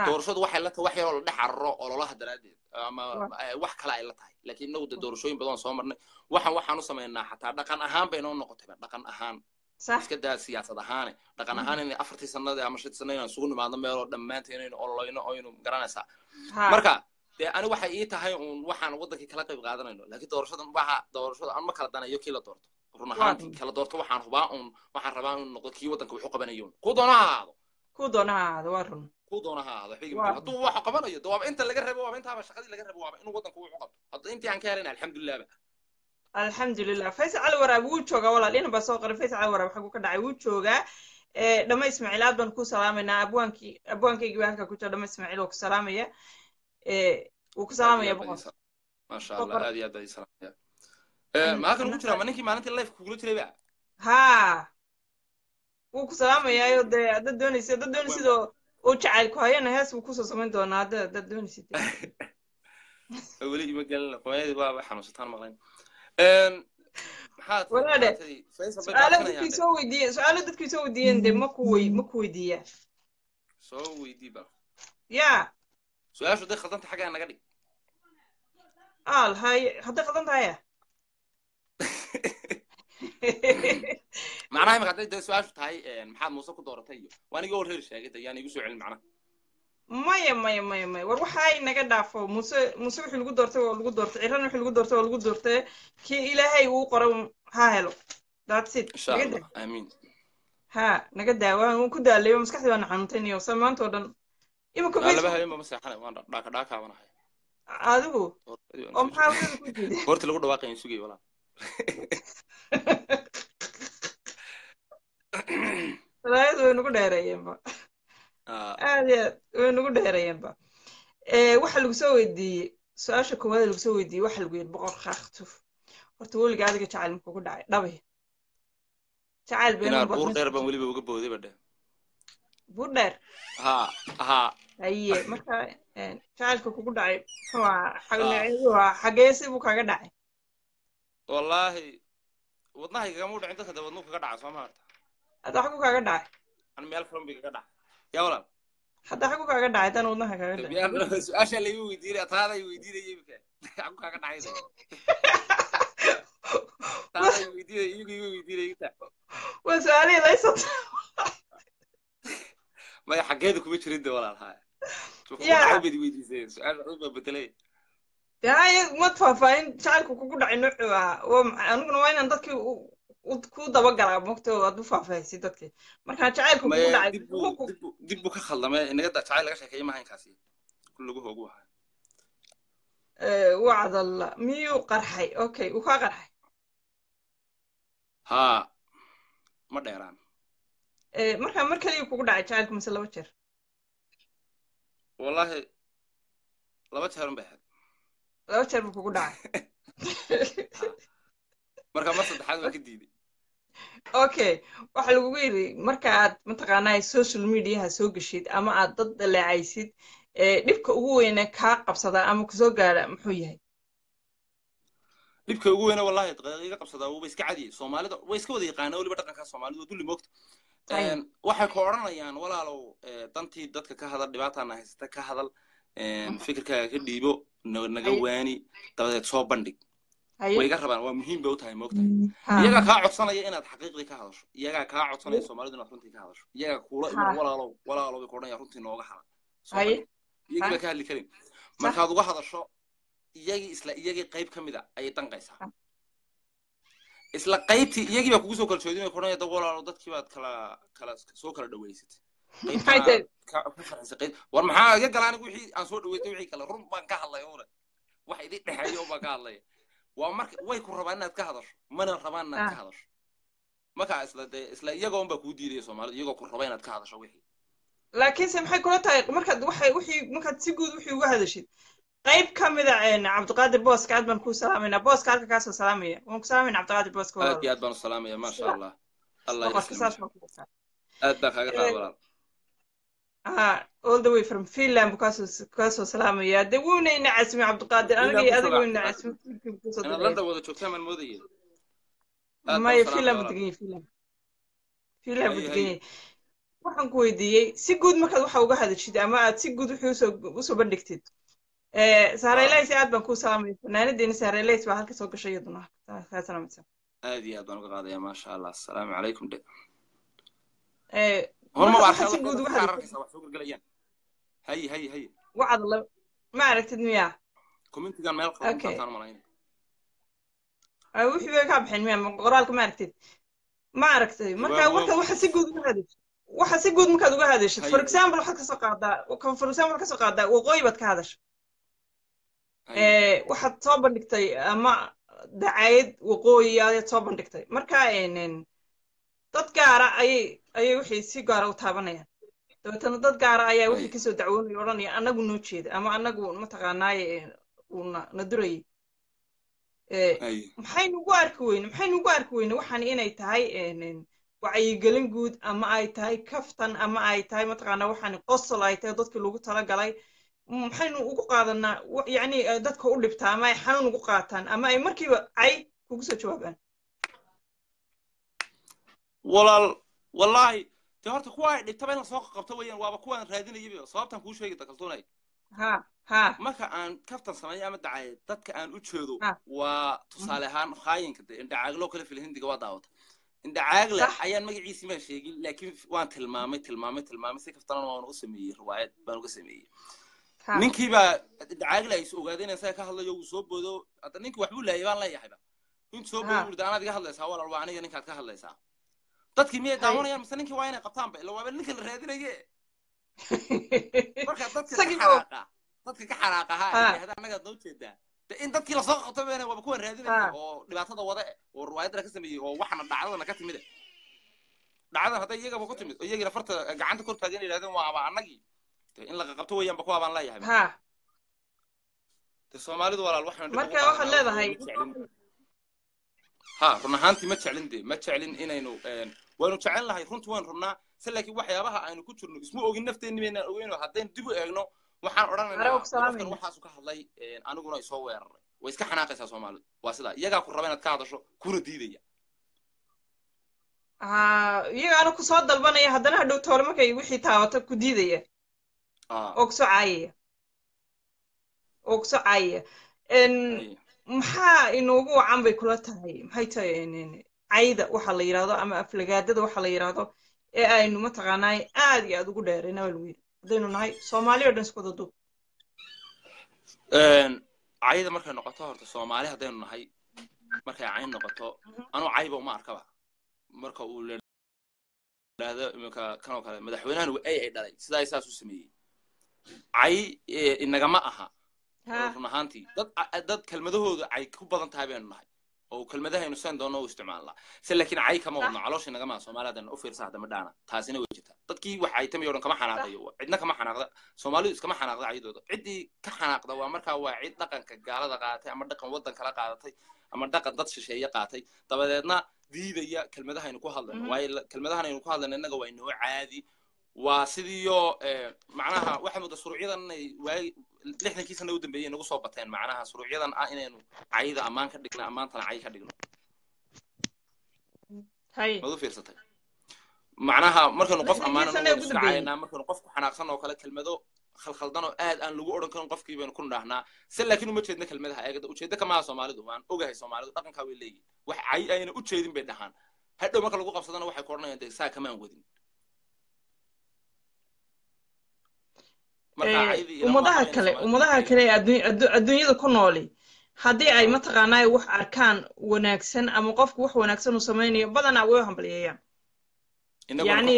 Doorashadu waxay la tahay wax yaroo la dhex cararo ololaha daraaddeed ama wax kale ay la tahay. Laakiin inagu de doorashooyin badan soo marnay. Waxaan waxaan u xataa dhaqan ahaan bay noo noqotayba dhaqan ahaan. Iska daa siyaasad ahaane. Dhaqan ahaan in afartii sanadii ama shantii sanad inaan isugu nimaadno meeloo dhammaanteen inaynu ololayno oynu garanaysaa. Marka dee ani waxay ii tahay uun waxaan waddankii kala qayb qaadanayno. Laakiin doorashadan waxa doorashada aan ma kala danayo kii la doorto run ahaantii kala doorto waxaan hubaa uun waxaan rabaa inuu noqdo kii waddanka wuxuu qabanayo ku doona ha ahaado ku doona ha ahaado waa run. Ku doona ha ahaado xigi hadduu wax qabanayo de waaba inta laga rabo waaba intaaba shaqadii laga rabo waaba inuu waddanku wuxuu qabto. Hadda intii aan ka helin alxamdulillah alxamdulilah faysal cali waraab wuu joogaa walaal ina baa soo qoray faysal cali waraab xaguu ka dhacay wuu joogaa. Dhama ismaaciil aad baan ku salaamaynaa. Abwaankii abwaankaygii baa halkaa ku jira dhama ismaaciil oo ku salaamaya. Wuu ku salaamaya boqor maasha allah aad iyo aad baa ii salaamaya ma halkan ugu jiraa ma ninkii maalintii life kugula jiray ba ha wuu ku salaamayaayo dee haddaad doonaysid haddaad doonaysid oo oo jacayl ku hayana hees buu ku soo samayn doonaa hadda haddaad doonaysid weli ima gelin qoyadii waaba xanuunsataan maqlayn su'aalo dadkii soo weydiiyeen dee maku wey maku weydiiyaa soo weydii ba ya su'aashu hadday khaldanta xaggaa naga dhig. Al hay hadday khaldan tahaya macnaha imika hadday su'aashu tahay maxaad muuse ku dooratay iyo? Waa aniga horreer sheegay de yaan igu soo celin macnaha. Maya maya maya maya. War waxaa naga dhaafo. Muse muse wixii lagu doortay waa lagu doortay. Ciran wixii lagu doortay waa lagu doortay. Kii ilaahay uu qoray ha helo. That's it. Insha allah amiin. Ha naga daa. Waan ku daalayo maskaxdii baana xanuuntay niyo samaanta oo dhan. Seexanay waan dhaaka dhaakaabanahay adigu oo maxaa horti lagu dhawaaqayan sugay walaa walaayadu way nagu dheereeyeenba aad iyo aad way nagu dheereeyeenba waxa lagu soo weydiiyey su'aasha koowaad lagu soo weydiiyey waxa lagu yidhi boqor kaaktuf horta weliga adiga jacayl ma kugu dhacay dhabe jacayl buur dheer baan weliba uga booday badhe buur dheer ha ha haye marka jacaylka kugu dhacay muxuu ahaa xageesi buu kaga dhacay wallaahi wadnahay kagama dhicin dadka dee wadnuu kaga dhaca soo maarta hadda xagu kaaga dhacay. An meel furan bay kaga dhaca yaa walaal. Hadda xagu kaaga dhacay tan wadnaha kaaga dhacay. Miyaan- su'aasha laiga weydiinaya taada i weydiinaya imika xagu kaaga dhacaysa taada i weydiinaya iyagu weydiinaya inta. Waa su'aalihii laysat maya xaggeeda kuma jirin de walaal haya su'aal baa bedelay faahfaahin jacaylku kugu dhacay waa maxay aniguna waa inaan dadkii ku dabagalaa mogta oo aad u faahfaahisi dadkii marka jacaylku kugu dhacay dib buu ka khaldamay inaga jacayl laga sheekeeya maaha inkaasi kul lagu hoogu ahaa wacdalla miyuu qarxay? Okay uu kaa qarxay. Haa ma dheeraan. Eh, marka mar kaliya kugu dhacay jacaylku mise laba jeer. Wallahi laba jeerun bay ahayd laba jeer buu kugu dhacay. Marka mar saddexaad waan ka diiday. Okay waxa lagugu yidhi marka aad mataqaanaa social mediaha soo geshid ama aad dad dhaleecaysid dhibka ugu weyne kaa qabsada ama ku soo gaara muxuu yahay? Dhibka ugu weyna wallahi iga qabsadaa wuuba iska cadiyay soomaalida way iska wada yaqaanaa weliba dhaqanka soomaalida waa dulli moogta waxay ku odhanayaan walaalow dantii dadka ka hadal dhibaataana haysata ka hadal fikirkaaga ka dhiibo naga waani dabadeed soo bandhig. Way haye iga rabaan waa muhiim bay u tahay moogta Ha. iyagaa kaa codsanaya inaad xaqiiqdii ka hadasho. Iyagaa kaa codsanaya soomaalidu inaad runtii ka hadasho. Iyagaa kuula iman walaalow walaalow bay ku odhanaya runtii nooga hadal iyagii baa ka hadli karin. Markaad uga hadasho iyagii isla iyagii qayb ka mid a ayay danqaysaa isla qaybtii iyagii baa kugu soo kala jeedin ku odhanaya dad walaalow dadkii baad kala kala soo kala dhaweysatay Tahay? war maxaa iga gala anigu wixii aan soo dhaweystay wixii kale run baan ka hadlay una wax idin dhexeeyo baan ka hadlaya waa marka way ku rabaan inaad ka hadasho mana rabaan inaad ka Ah. hadasho. Marka isla dee isla iyagoo unbaa kuu diidaya soomaalida iyagoo ku raba inaad ka hadasho wixii. Laakiinse maxay kula tahay markaad waxay wixii markaad si guud wixii uga hadashid qayb ka mida cabdiqaadir booska aad baan kuu salaamaynaa booska halka kaasoo salaamaya. Waan ku salaamayna cabdiqaadir booska aad iyo aad baan u salaamaya maasha allah. Allah. Aad baan kaaga qaada walaal ah all the way from finland kaasoo kaasoo salaamaya dee wuuna ina casmi cabdiqaadir aniga iyo adiga ina casmi ku soo inaad dagaya landa wada joogtaan baan moodaya aad baan maya u salaamaya finland walaal degan yahay finland. Finland Haye, degan yahay waxaan ku weydiiyey si guud markaad waxa uga hadashid ama aad si guud wixii u soo bandhigtid. Sahraylays aad baan kuu salaamaya fanaanadeena sahraylays baa halka soo gashay iyaduna. Kaa salaamaysa aad iyo aad baan uga qaadaya maasha allah. Asalaamu calaykum de. Eh, ma ma aragtid wixii kaa baxeen ma- qoraalka ma aragtid? Ma aragtay? Marka marka waxa si guud uga hadashid waxa si guud markaad uga hadashid for example waxaad ka soo qaadaa for example waxaad ka soo qaadaa waqooyi baad ka hadasha. Eh, waxaad soo bandhigtay ama dacayad waqooyi ayaad soo bandhigtay marka dad gaara ayay ayay wixii si gaara u taabanayaan. Dabeetana dad gaara ayaa wixii Ay. ka soo dacwoonaya odhanaya anagu noo jeeda ama anagu mataqaanaaye eh, uuna na durayay. Eh, haye maxaynu ugu arki weyne maxaynu ugu arki weyne waxaan inay tahay en, wacyigelin guud ama ay tahay kaftan ama ay tahay mataqaanaa waxaan qosol ay tahay dadkii lagu talagalay. Maxaynu ugu qaadanaa yacni eh, dadka u dhibtaa ama ay xanuun ugu qaataan ama ay markiiba cay kugu soo jawaabaan walaal wallaahi dee horta kuwa ay dhibtaba in la soo qabto weeyaan waaba kuwaan raadinayaba sababtaan kuu sheegi ha marka aan kaftan sameeyo ama dacay dadka aan u jeedo waa tusaale ahaan khaayinka de indhacaaglo kale filhindiga waa daawata indhacaagle ayaan magaciisi maa sheegin laakiin waan tilmaamay tilmaamay tilmaamay si kaftana waan u sameeyey riwaayad baan uga sameeyey ninkii baa indhacaagle ay is ogaadeen isaga ka hadlayo wuu soo boodo hadda ninkii waxbuu laayay baan leeyahayba intuu soo boodo wurda anaad iga hadlaysaa walaal waa aniga ninkaad ka hadlaysaa dadkii miyay daawanayaan mise ninkii waa inay qabtaanba ila waaba ninka la raadinaye marka dadka ka xaraaqa dadka ka xaraaqa ha Ah. yidhahda annagaad noo jeedaa. De in dadkii la soo qabto beene waaba kuwan raadinaya Ah. oo dhibaatada wada eh oo riwaayadana ka sameeyey oo waxana dhacdadana ka timid eh dhacdadan hadday iyagaba ku timid oo iyagina farta gacanta kor taagan yidhahdeen waaba annagii. De in laga qabto weeyaanba kuwa baan leeyahay ha. De soomaalidu walaal waxaan marka waxaad leedahay ha run ahaantii ma jeclin de ma jeclin inaynu een, waynu jecel lahay runtii waan runnaa. Se laakiin waxyaabaha aynu ku jirno isma ogin nafteenni baynaan ogeyn haddaynu dib u eegno waxaan odhanaynaa waxaasu ka hadlay aniguna isoo weeraray. Way iska xanaaqaysaa soomaalidu waa sidaa. Iyagaa ku raba inaad ka hadasho kuna diidaya. Iyagaana ku soo dalbanaya haddana hadhow toole markay wixii taabata ku diidaya. Oo ku soo caayaya oo ku soo caayaya maxaa inoogu wacan bay kula tahay? Maxay tahay cayda waxa la yidhahdo ama aflagaadada waxa la yidhahdo ee aynu mataqaanaay aad iyo aad ugu dheerayna waa lagu yidhi haddaynu nahay soomaali o dhan isku wada duub cayda markay noqoto horta soomaali haddaynu nahay markay cayn noqoto anuu cayba uma arkaba. Marka uu leado iminka kanoo kale madaxweynahan ay ay dhalay sidaa saas u sameeyey. Cay inagama aha. Run ahaantii. Dad dad kelmadahooda cay ku badan tahay baynu nahay oo kelmadahaynu san doonno u isticmaalnaa se laakiin cay kama wadno. Calooshii nagama soomaaliyadana u fiirsa hadda ma dhaana. Taasina way jirtaa. Dadkii wax caytamayo dhan kama xanaaqdayo cidna kama xanaaqda. Soomaalidu iskama xanaaqda caydooda ciddii ka xanaaqda waa markaa waa cid dhaqanka gaalada qaadatay ama dhaqan waddan kala qaadatay ama dhaqan dad shisheeye qaatay. Dabadeedna diidaya kelmadahaynu ku hadlayno. Waayo kelmadahanaynu ku hadlayno innaga waa inoo caadi. Waa sidiiyo macnaha waxaad moodaa suruucyadan inay lixdankii sana u dambeeyey nagu soo bateen. Macnaha suruucyadan ah inaynu cayda ammaan ka dhigno ammaantana cay ka dhigno. Mad u fiirsatay? Macnaha markaynu qof ammaanana iska caynaa markaynu qof ku xanaaqsan oo kale kelmado khalkhaldan oo aad aan lagu odhan karin qofkii baynu ku dhahnaa se laakiin uma jeedna kelmadaha eegada ujeedda kamaha soomaalidu waan ogahay soomaalidu dhaqankaa way leeyihiin wax cay ayna u jeedin bay dhahaan. Hadhow marka lagu qabsadana waxay ku odhanayaan dee saa kamaan wadin ummadaha kale ummadaha kale ee adduunyada ku nooli haddii ay mataqaanaa wax arkaan wanaagsan ama qofku wax wanaagsan uu samaynayo badanaa way hambalyeeyaan. Yani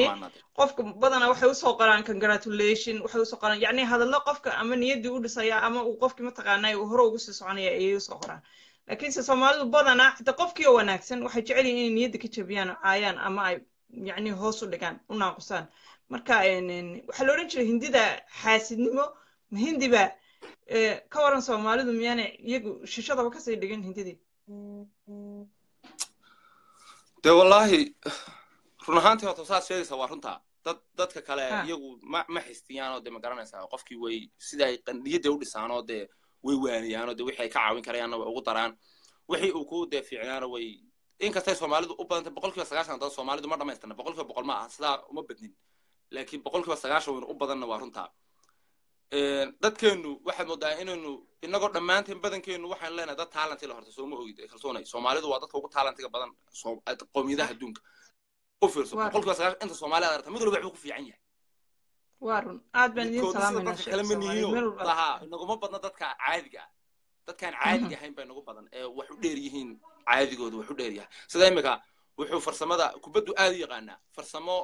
qofka badanaa waxay u soo qoraan congratulation waxay u soo qoraan yani hadallo qofka ama niyaddii u dhisaya ama uu qofkii mataqaanaa uu hore ugu sii soconaya ayay u soo qoraan. Laakiinse soomaalidu badanaa xitaa qofkii oo wanaagsan waxay jecel yihiin inay niyadda ka jabiyaan oo caayaan ama ay yani hoos u dhigaan u naaqusaan marka waxaa la odhan jiray hindida xaasidnimo hindiba ka waran soomaalidu miyaana iyagu shishadaba ka sii dhigin hindidii? De wallahi run ahaantii horta saad sheegaysaa waa runtaa dad dadka kale iyagu ma ma xistiyaan oo de ma garanaysaa. Qofkii way sida ay qandiyadda u dhisaan oo dee way waaniyaan oo de wixii ay ka caawin karayaanna way ugu daraan. Wixii uu ku dee fiicnaana way inkastay soomaalidu u badantay boqol kiiba sagaashan dad soomaalidu ma dhamaystirna boqol kiiba boqol ma aha sidaa uma badnin laakiin boqol kiiba sagaashan waynu u badanna waa runtaa dadkeennu waxaad moodaa inaynu inagoo dhammaanteen badankeenu waxaan leenahay dad taalanti la horta sooma ogid kalsoonay. Soomaalidu waa dadka ugu taalantiga badan qowmiyadaha adduunka. U fiirso boqol kiiba sagaashan inta soomaali aad aragta mid walba waxbuu ku fiican yahay. Waa run. Aad baan idiin salaamayna kale ma nihiino lahaa inaguma badna dadka caadiga ah. Dadkaan caadiga ahayn baa inagu badan ee wax u dheer yihiin caadigooda wax u dheer yahay. Sida imika wuxuu farsamada kubaddu aad u yaqaanaa. Farsamo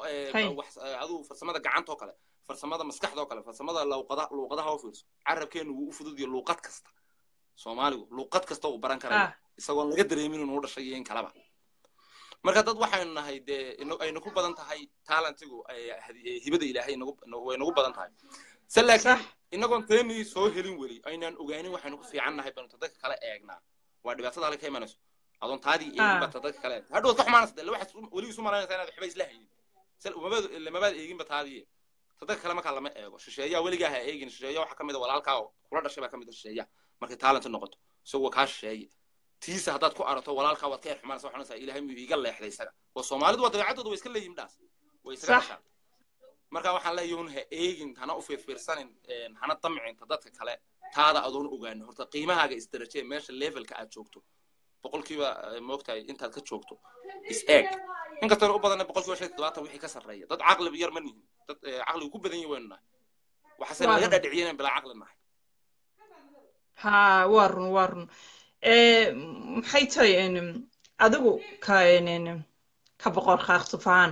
aduu farsamada gacanta oo kale farsamada maskaxda oo kale farsamada luuqada luuqadaha oo fiirso carabkeenu wuu u fududiyo luuqad kasta. Soomaaligu luuqad kasta uu baran karaya isagoon laga dareemin inuu dhashay iyo in kaleba marka dad waxaynu nahay dee aynu ku badan tahay taalantigu hibada ilaahay way nagu badan tahay. Se laakiin inagoon teenii soo helin weli aynaan ogaanin waxaynu ku fiican nahay baynu dadka kale eegnaa waa dhibaatada ale ka imanayso adoon taadii eegin baa dadka kale hadhow ka xumaanaysa dee waxaad weli isu malaynaysaa inaad waxba isla haynin lamabaad eeginba taadii dadka kale markaa lama eego shisheeyaa weligaa ha eegin shisheeya waxaa ka mid a walaalkaa kula dhashay baa ka mid a shisheeya markay talent noqoto isagoo kaa shisheeye tiisa haddaad ku arato walaalkaa waad ka er xumaanaysa waxaanaysaa ilaahay miyuu iiga leexday isaga waa soomaalidu waa dabeecaddooda way iska leeyihiin dhaas way isaga dhashaan marka waxaan leeyahay un ha eegin hana u fiirfiirsanin hana damcin ta dadka kale taada adoon ogaanin horta qiimahaaga isdarajee meesha levelka aad joogto boqolkiiba moogtahay intaad ka joogto is eeg. Inkastoo u badanna boqolkiiba shan toddobaatan wixii ka sarreeya. Dad caqli yar ma nihin. Dad caqligu ku badan yahi waynu nahay waxaase laga dhadhiciya inaan bilaa caqli nahay. Ha waa run waa run. Maxay tahay adigu ka ka boqor kaaqtufahaan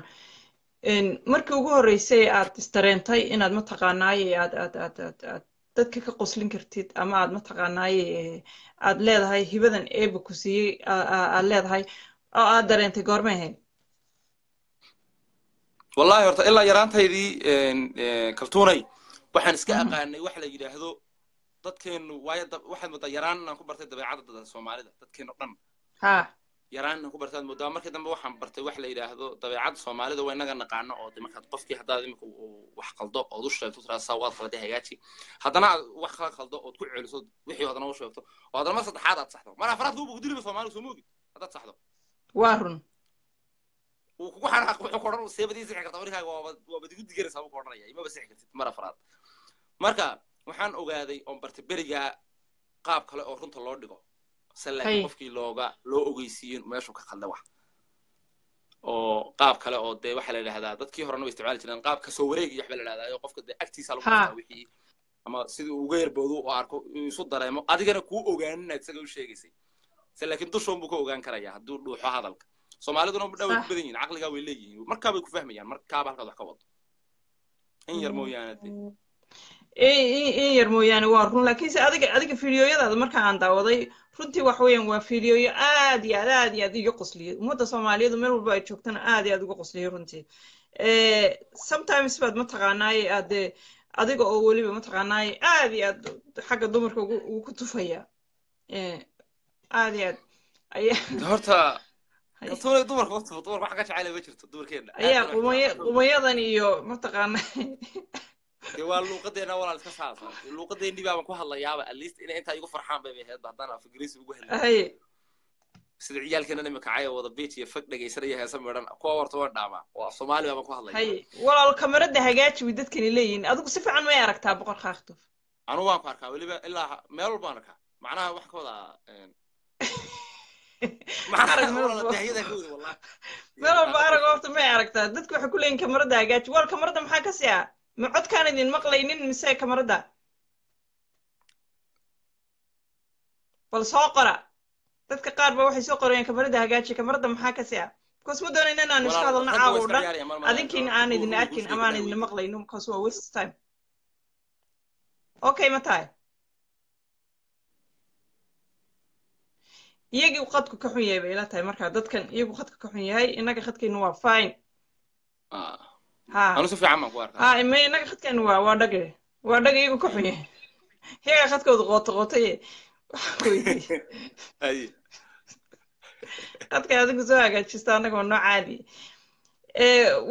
markii ugu horreysay aad isdareentay inaad mataqaanaaye aad aad aad aad aad dadka ka qoslin kartid ama aad mataqaanaaye aad leedahay hibadan eeba ku siiyey aad leedahay oo aad dareentay goormay ahayd wallahi horta ilaa yaraantaydii kaltuunay waxaan iska aqaanay wax la yidhaahdo dadkeenu waayo waxaad moodaa yaraan inaan ku bartay dabeecadda soomaalida dadkeenu dhan ha yaraan inaan ku bartay aad moodaa markii dambe waxaan bartay wax la yidhaahdo dabeecadda soomaalida waa inaga naqaano oo de markaad qofkii haddaad imika wax qaldo ood u sheegto tiraa saa waad qalday hagaaji haddana aad wax kala qaldo ood ku celiso wixii haddana u sheegto oo haddana mar saddexaad aad saxdo. Mar afraad kuuba kudiliba soomaaliga soo moogid haddaad saxdo. Waa run. Wuu kugu xanaaq wuxuu ku odhan seebadii sixi karta warkaaga waaba waabad igu digaraysaa buu ku odhanaya imaba sixi kartid mar afraad marka waxaan ogaaday oon bartay berigaa qaab kale oo runta loo dhigo se laakiin qofkii looga loo ogeysiiyin meeshuu ka khalda wax. Oo qaab kale oo dee waxaa la yidhahdaa dadkii horena way isticmaali jireen qaab ka soo wareeg iyo waxba la yidhahdaa qofka dee agtiisa lagu wixii. Ama sidii uga yarboodo u arko uu isu dareemo adigana kuu ogaanin isaga u sheegaysay. Se laakiin dushoon buu ka ogaan karayaa hadduu dhuuxo hadalka. Soomaaliduna dha way ku badan yihiin caqligaa way leeyihiin. Markaa bay ku fahmayaan markaaba halkaad wax ka wado. In yar mooyaane dee. In in- yar mooyaane waa run laakiinse adiga adiga fiidiyoyadaada marka aan daawaday runtii wax weeyaan waa fiidiyoyo aad iyo aad aad iyo aad iga qosliyay ummadda soomaaliyeed meel walba ay joogtana aad iyo aad uga qosliyay runtii. Eh, sometimes baad mataqaanaaye aad dee adiga oo weliba mataqaanaaye aad iyo aad xagga dumarka ugu ku tufaya Eh, aad iyo aad horta dumarka dumarka wax ka jecel ma jirto dumarkeena. Ayaa qumaya qumayadan iyo mataqaanaa dee waa luuqadeena walaal iska saasa luuqadeennii baaban ku hadlayaaba at least inay intaa igu farxaan bay ahayd haddaan af ingiriisi ugu hadlay sida ciyaalkeena imika caya wada beach iyo fag dhegaysanaya heesa midhan kuwa horta waan dhaamaa waa soomaali baaban ku hadlaya haye walaal kamarada hagaaji way dadkani leeyihiin. Adigu si fiican may aragtaa boqor kaaktuf anugu waan ku arkaa weliba ilaa meel walba aan arkaa. Macnaha waxaan ka wadaa meel walba. arag horta may aragtaa. Dadku waxay ku leeyihiin kamarada hagaaji. Wal kamarada maxaa ka sii ah ma codkaan idin maqlaynin mise kamarada? Bal soo qora. Dadka qaar ba waxay soo qorayaan kamarada hagaaji kamarada maxaa ka sii ah bcause ma doonayna inaan iska hadalno caawa oo dhan. adinkiina aan idin arkin ama aan idin maqlayno bcause waa waste time. Okay ma tahay iyagii khadku ka xun yahay bay ila tahay marka dadkan iyagu khadka ka xun yahay innaga khadkeenu waa fine ime innaga khadkeenu waa waa dhage waa dhage iyagu ka xun yahay iyaga khadkooda qooto qootaye Haye. khadka adigu soo hagaajista annaga waa noo caadi.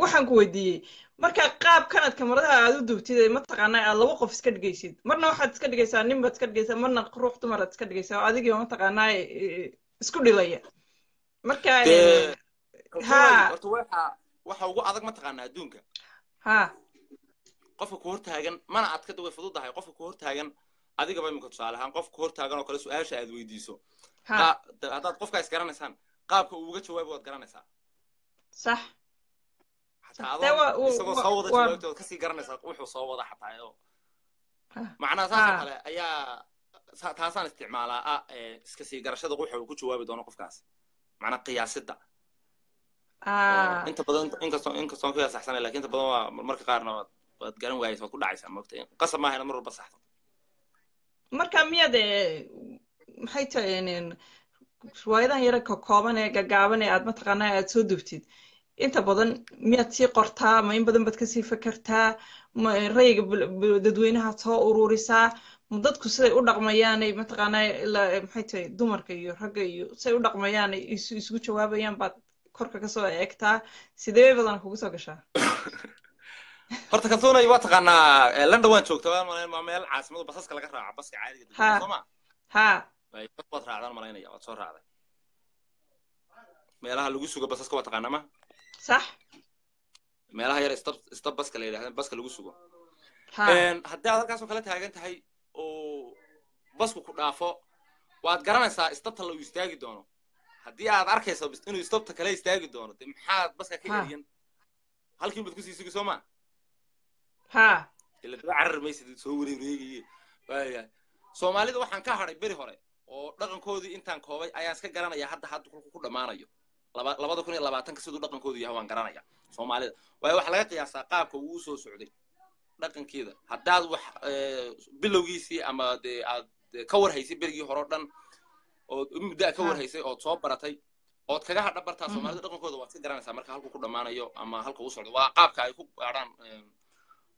Waxaan ku weydiiyey. Marka qaab kanad kamaradaha aad u duubtid mataqaanaa aad laba qof iska dhigaysid? Marna waxaad iska dhigaysaa nin baad iska dhigaysaa marna ruux dumaraad iska dhigaysaa. Oo adigii mataqaanaa eh, isku dhilaya. Marka eh, ha waxa ugu adag mataqaanaa adduunka? Qofka ku hortaagan mana adkada way fududahay qofka ku hortaagan adigaba imika tusaale ahaan qofka ku hortaagan oo kale su'aasha aad weydiiso. Haddaad qofka is garanaysaan qaabka uu uga jawaabo waad garanaysaa. Sax. Adoo isagoo soo wada waa- jawaabta waad ka sii garanaysaa wuxuu soo wada xataa oo Ha. macnaha saasoo Ha. kale ayaa sa- taasaan isticmaalaa ah iska sii garashada wuxa uu ku jawaabi doono qofkaas. Macnaa qiyaasida inta badan inkastoo inkastoo ku saxsanay laakiin inta badan waa marmarka qaarna waad waad garan waayaysa waad ku dhacaysaa moogta qasab maaha inaad mar walba saxdo. Marka miyaad maxay tahay nin riwaayadahan yara ka kooban ee gaggaaban ee aad mataqaanaa aad soo dubtid? Inta badan miyaad sii qortaa ma in badan baad ka sii fekertaa ma rayiga bul- bul- dadweynaha soo ururisaa ma dadku siday u dhaqmayaanay mataqaanaa ilaa maxay tahay dumarka iyo ragga iyo siday u dhaqmayaanay isu isugu jawaabayaan baad korka ka soo eegtaa sidee badan kugu soo gashaa? Horta kaltuunay waa taqaanaa london waan joogta waan malayn waa meel caasimadu basaska laga raaca baska caadiga dadka sooma? Ha. Waad raacdaan malaynaya waad soo raacday. Meelaha lagu sugo basaska waa taqaanaa ma? Sax. Meelaha yar istab baska la yidhahda baska lagu sugo. Haddii aad halkaasoo kala taagan tahay oo basku ku dhaafo waad garanaysaa istabta la uu istaagi doono haddii aad arkayso inuu istabta kale istaagi doono de maxaad baska ka eriyan halkiin baad ku sii sugi soo ma? Ha. Ila daba carar maysid soo wareereegaye waayahay soomaalida waxaan ka hadhay beri hore oo dhaqankoodii intaan koobay ayaan iska garanaya hadda hadda kulku ku dhammaanayo. Laba- labada kun iyo labaatanka siduu dhaqankoodu yahay waan garanaya soomaalida. Waayo waxaa laga qiyaasaa qaabka uu u soo socday dhaqankeeda. Haddaad wax bilowgiisii ama dee aad ka warhaysay berigii hore o dhan ood muddo ka Ha. warhaysay ood soo baratay ood kaga hadha bartaa Mhm. soomaalida dhaqankooda waad iska garanaysaa marka halku ku dhammaanayo ama halka uu socdo. Waa qaabka ay ku gaadhaan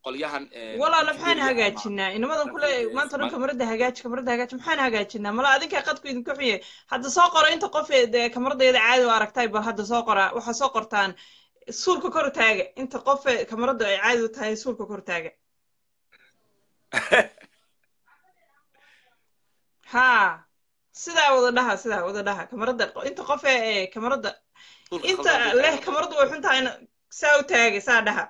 qolyahan walaala maxaan hagaajinaa? Inamadan kule maanta dhan kamarada hagaaji kamarada hagaaji maxaan hagaajinaa? Mala adinkaa qadku idinku xunye hadda soo qora inta qof ee kamaradayada caadi u aragtay bal hadda soo qora. Waxaa soo qortaan suulka kor taaga. Inta qof ee kamarada ay caadi u tahay suulka kor taaga. Ha sidaa wada dhaha sidaa wada dhaha kamarada inta qof ee ee kamarada inta leh kamaradu way xun tahay saa u taagay saa dhaha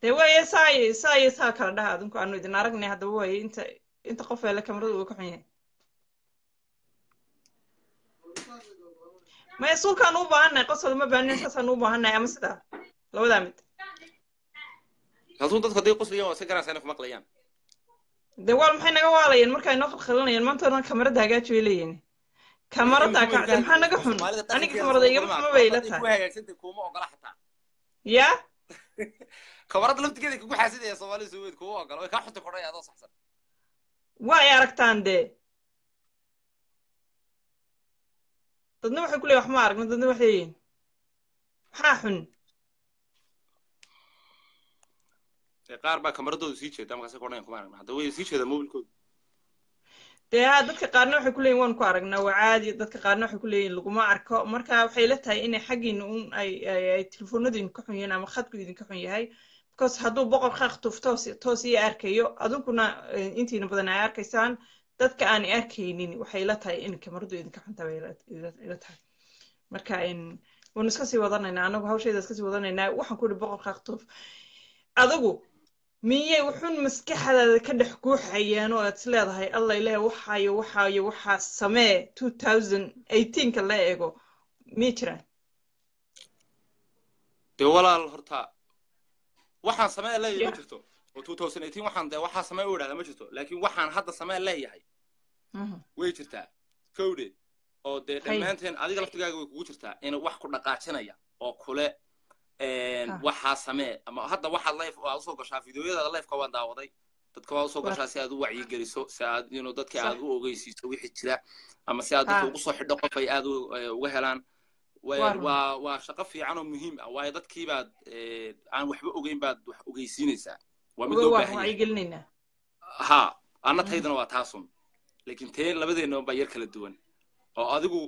dee waaye saa iyo saa kala dhaha adinku aanu idin aragnay haddaba waaye inta inta qof ee leh kamaradu way ka xun yahay maya suulkaan u baahannahay qosol ma baahannahay saasaan u baahannahay ama sidaa labadaa mid kaltuun dadku hadday qoslayaan waa iska garanaysaa inay ku maqlayaan dee waal maxay naga waalayeen marka ay noo khalkhalinayaan maanta oran kamarada hagaaji bay leeyihiin kamarada ka de maxaa naga xun? aniga kamarada igama xuma bay ila tahay. Ya? Kamarada laftigeeda kugu xaasidaya soomaalida soo weyd kuma ogola. Way kaa xunta kodhay adoo saxsan. Waa ay aragtaan dee? Dadna waxay ku leeyihiin wax ma aragno dadna waxay leeyihiin maxaa xun qaar baa kamaradooda sii jeeda kuma aragna hadda way sii jeedaa mobilkooda dee ha dadka qaarna waxay ku leeyihiin waan ku aragnaa waa caadi dadka qaarna waxay ku leeyihiin laguma arko marka waxay la tahay inay xaggiina un ay ay telefoonadu xun yihiin ama khadku idinka xun yahay because hadduu boqor khaq toos toos ii arkayo adunkuna intiina badan ay arkaysaan dadka aan arkaynin waxay la tahay in kamaradu idinka xunta bay tahay marka waanu iska sii wadanaynaa anagu hawshayda iska sii wadanaynaa waxaan ku ihi boqor khaq adigu miyay wuxuun maskaxdaada ka dhex guuxayaan oo aad is leedahay? Alla ilaah waxaayo waxaayo waxaa samee two thousand eighteenka la eego. Miyay jiraan? Dee walaal horta waxaan samee leeyahay ma jirto. Oo two thousand eighteen waxaan dee waxaa samee u idhahda ma jirto. Laakiin waxaan hadda samee leeyahay. Way jirtaa. Kowde oo dee dhammaanteen adiga laftigaaga way kugu jirtaa in wax ku dhaqaajinaya oo kule waxaa samee. Ama hadda waxaad life waa u soo gashaa fideoyadaada lifeka waan daawaday dadka waa u soo gashaa si aad u wacyigeliso si aad know dadka aad u ogeysiiso wixii jira ama si aad dadka ugu soo xidho qof ay aad uga helaan. Waa waa shaqo fiican oo muhiim ah. Waayo dadkii baad aan waxba ogeyn baad wax ogeysiinaysaa. Waa mid loo baahan ha anna taydana waa taasun laakiin teen labadeenna baa yar kala duwan. Oo adigu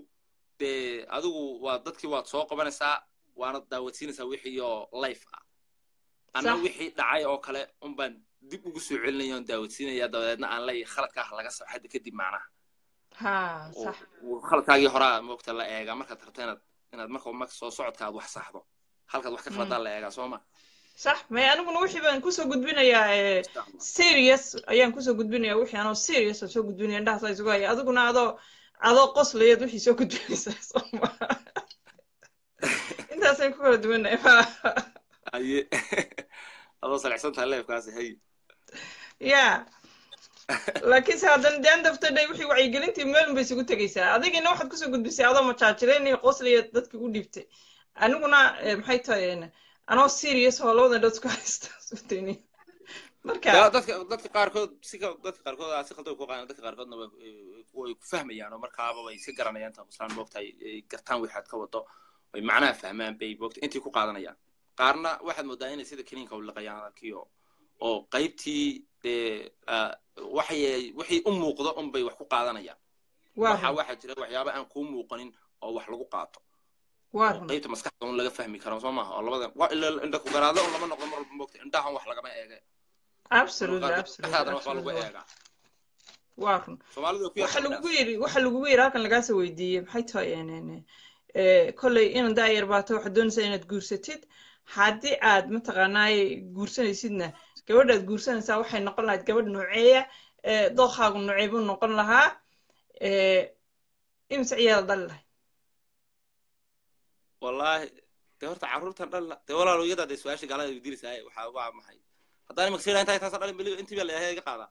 dee adigu waa dadkii waad soo qabanaysaa waana daawadsiinaysaa wixii oo life ah. Anna wixii dhacay oo kale unbaan dib ugu soo celinaya oon daawadsiinaya dabadeedna aan lay khaladkaah laga soo xadda kadib macnaha. Khaladkaagii horaa moogta la eegaa markaad rabta inaad inaad marka marka soo socodka aad wax saxdo halkaad wax ka khaladaa mm. la eegaa soo ma? Sax maya aniguna wixii baan ku soo gudbinayaa eh, serious ayaan ku soo gudbinaya wixii anoo serious soo gudbinaya indhahasaa isugu haya adiguna adoo adoo qoslayaad wixii soo gudbinaysaa soo ma? intaasaan ku kala duwanay haye adoo salicsan tahay leefkaasi hay ya. Laakiinse haddana de end of the day wixii wacyigelintii meel bay isugu tegaysaa adigina waxaad ku soo gudbisay adoo majaajilaynaya qoslaya dadka u dhiibtay aniguna maxay tahay anoo serious oo labada dhood isku haysta sutayni marka. Dadka dadka qaarkood si dadka qaarkood si khaldan ku qaadan dadka qaarkoodna way ku fahmayaan oo markaaba way iska garanayaan ta qoslaan moogtahay gartaan waxaad ka wado way macnaha fahmaan bay moogta intii ku qaadanayaan. Qaarna waxaad moodaa inay sida kiniinka u liqayaan arkiyo oo qaybtii dee waxay wixii u muuqdo un bay wax ku qaadanayaan. Waxa waxaa jira waxyaaba aan kuu muuqanin oo wax lagu qaato. Qaybta maskaxda un laga fahmi karo soo maaha oo labada waa indha ku garaadle un lama noqdo mar walba moogta indhahan wax lagama eege. Lagu eegaa. Waa run waxa lagugu yiri halkan lagaasoo weydiiyey. Maxay tahay kolley inan daayar baato waxaad doonaysaa inaad guursatid. Haddii aad mataqaanaaye guursanaysidna. Gabadhaad guursanaysaa waxay noqon lahayd gabadh nooceeya dookaagu noocee buu noqon lahaa. Imise ciyaal dhali lahay? Wallahi de horta carruurtan dhalna de walaalo iyada de su'aasha gaalada weydiinaysaa waxaa waa maxay haddaan imaka sidaa intaa taasa dhalin beli intii baa la iga qaadaa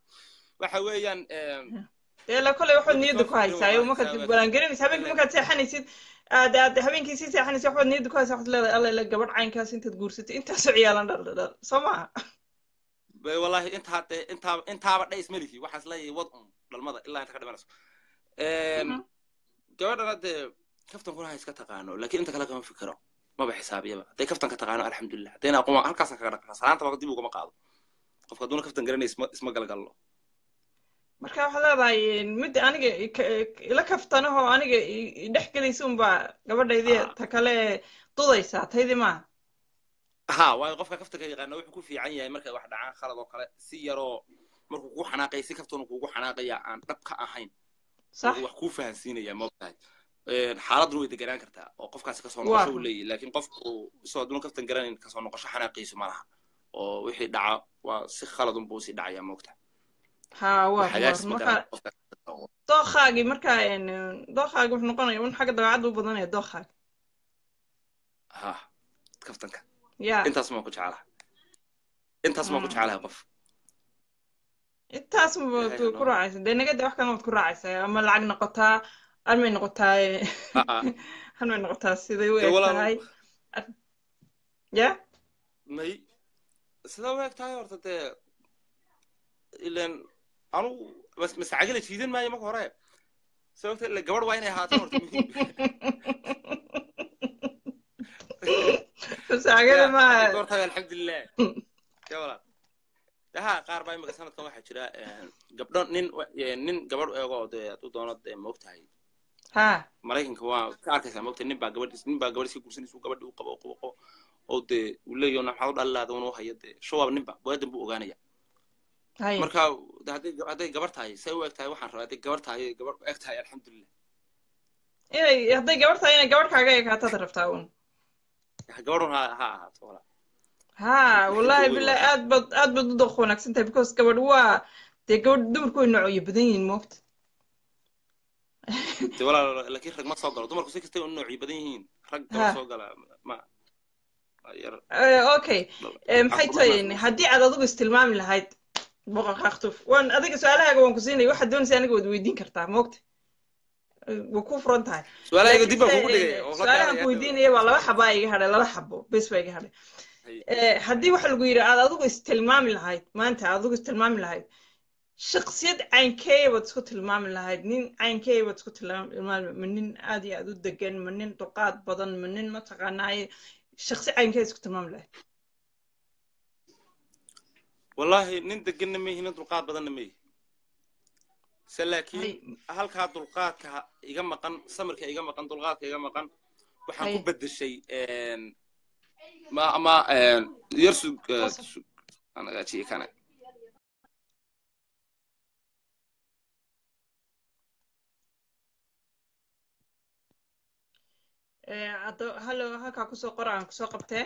waxa weeyaan dee la kolley waxaad niyadda ku haysaayo markaad balangelinaysa habeenkii markaad seexanaysid aad aad habeenkii sii seexanaysa waxaad niyadda ku haysaa waxaad leedahay alla gabadh caynkaas intaad guursatay intaasoo ciyaalan dhal dhal soo maaha wallahi intaa de intaaba dhays melihi waxaas leeyahay wad un dhalmada ilaa inta ka dhimanayso. Gabadhana dee kaftan kuna ha iska taqaano laakiin inta kale kama fikiro maba xisaabiyaba. Hadday kaftan ka taqaano alxamdulilah haddayna aqoon halkaasa kaga dhaqaa salaantaba dib ugama qaado. Qofka hadduuna kaftan garanay isma isma galgallo marka waxaad leedahay mid aniga ila kaftanahoo aniga dhex gelaysa unbaa gabadhaydii ta kale dudaysaa taydii maaha ha waayo qofka kaftanka yaqaana wuxuu ku fiican yahay markay wax dhacaan khalad oo kale. Si yaroo markuu kugu xanaaqaya si kaftoona kugu xanaaqaya aan dhab ka ahayn wax kuu fahansiinaya maogtahay xaaladuna way deganaan kartaa oo qofkaasi ka soo noqosho uu leeyahy laakiin qofku isoo aduna kaftan garanayn ka soo noqosho xanaaqiisu ma laha. Oo wixii dhaca waa si khaladun buu sii dhacaya maogtahay ma marka dooqaagii wuxuu noqonaya un xagga dabeecadda u badanaya dooqaaga ha kaftanka. Intaas maan ku jecelahay intaas maan ku Mm. jecelahay qof? Intaas ku raacaysa. Dee nagada wax kale maad ku raacaysaa ama lacag noqotaa almay noqotaa Ah, ah. halmay noqotaa siday u eg tahay ya may sidaa u eg tahay horta dee ilan anugu mas masacagala jiidan maayo marka hore. Sababta ila gabadh waa inay ahaato horta muhiim. Alxamdulilah ya walaal daha qaar baa imika sanadkan waxaa jira gabdho nin nin gabadh eego dee hadduu doono dee moogtahay ha. Maraykanka waa ka arkaysaa moogtahay nin baa gabadh nin baa gabadh iska guursanaysa uu gabadhi u qabo qabo oo dee uu leeyaho na maxaad u dhalilaada unuu hayo dee shawaab ninba waadan buu ogaanaya marka hadday gabar tahay say u eg tahay waxaan rabaa hadday gabar tahay gabar u eg tahay alxamdulilah inay hadday gabar tahay inay gabar kaaga ekaataad rabtaa un gabadhun ha ha ahaato ha wallahi billahi aad baad aad baad u dooq wanaagsan tahay because gabadh waa dee gabadh dumarku way noocyo badan yihiin moogta de walaal laakiin rag ma soo galo dumarku si kastay u noocyo badan yihiin rag gaba soo gala ma Eh, okay. Eh, maxay naas- haddii aad adigu istilmaami lahayd boqor kaktuf waan adiga su'aalahaaga waan ku siinaya waxaad doonaysa aniga waad weydiin kartaa moogta waa ku furan tahay su'aalahan ku weydiinaya waa laba xabaa iga hadhay laba xabo bes baa iga hadhay. Hay. Eh, haddii waxa lagu yidhi aad adigu istilmaami lahayd maanta adigu istilmaami lahayd. Shaksiyad caynkee baad isku tilmaami lahayd nin caynkee baad isku tilmaami ma nin aad iyo aad u degan ma nin duqaad badan ma nin mataqaanaaye shaksi caynkee isku tilmaami lahayd wallahi nin deganna ma yihi nin dulqaad badanna ma yihi se laakiin halkaa dulqaadka iga maqan samirka iga maqan dulqaadka iga maqan waxaan ku Hay. bedeshay ma ama yar sug eh, Eh, hallo halkaa ku soo qora aan ku soo qabtee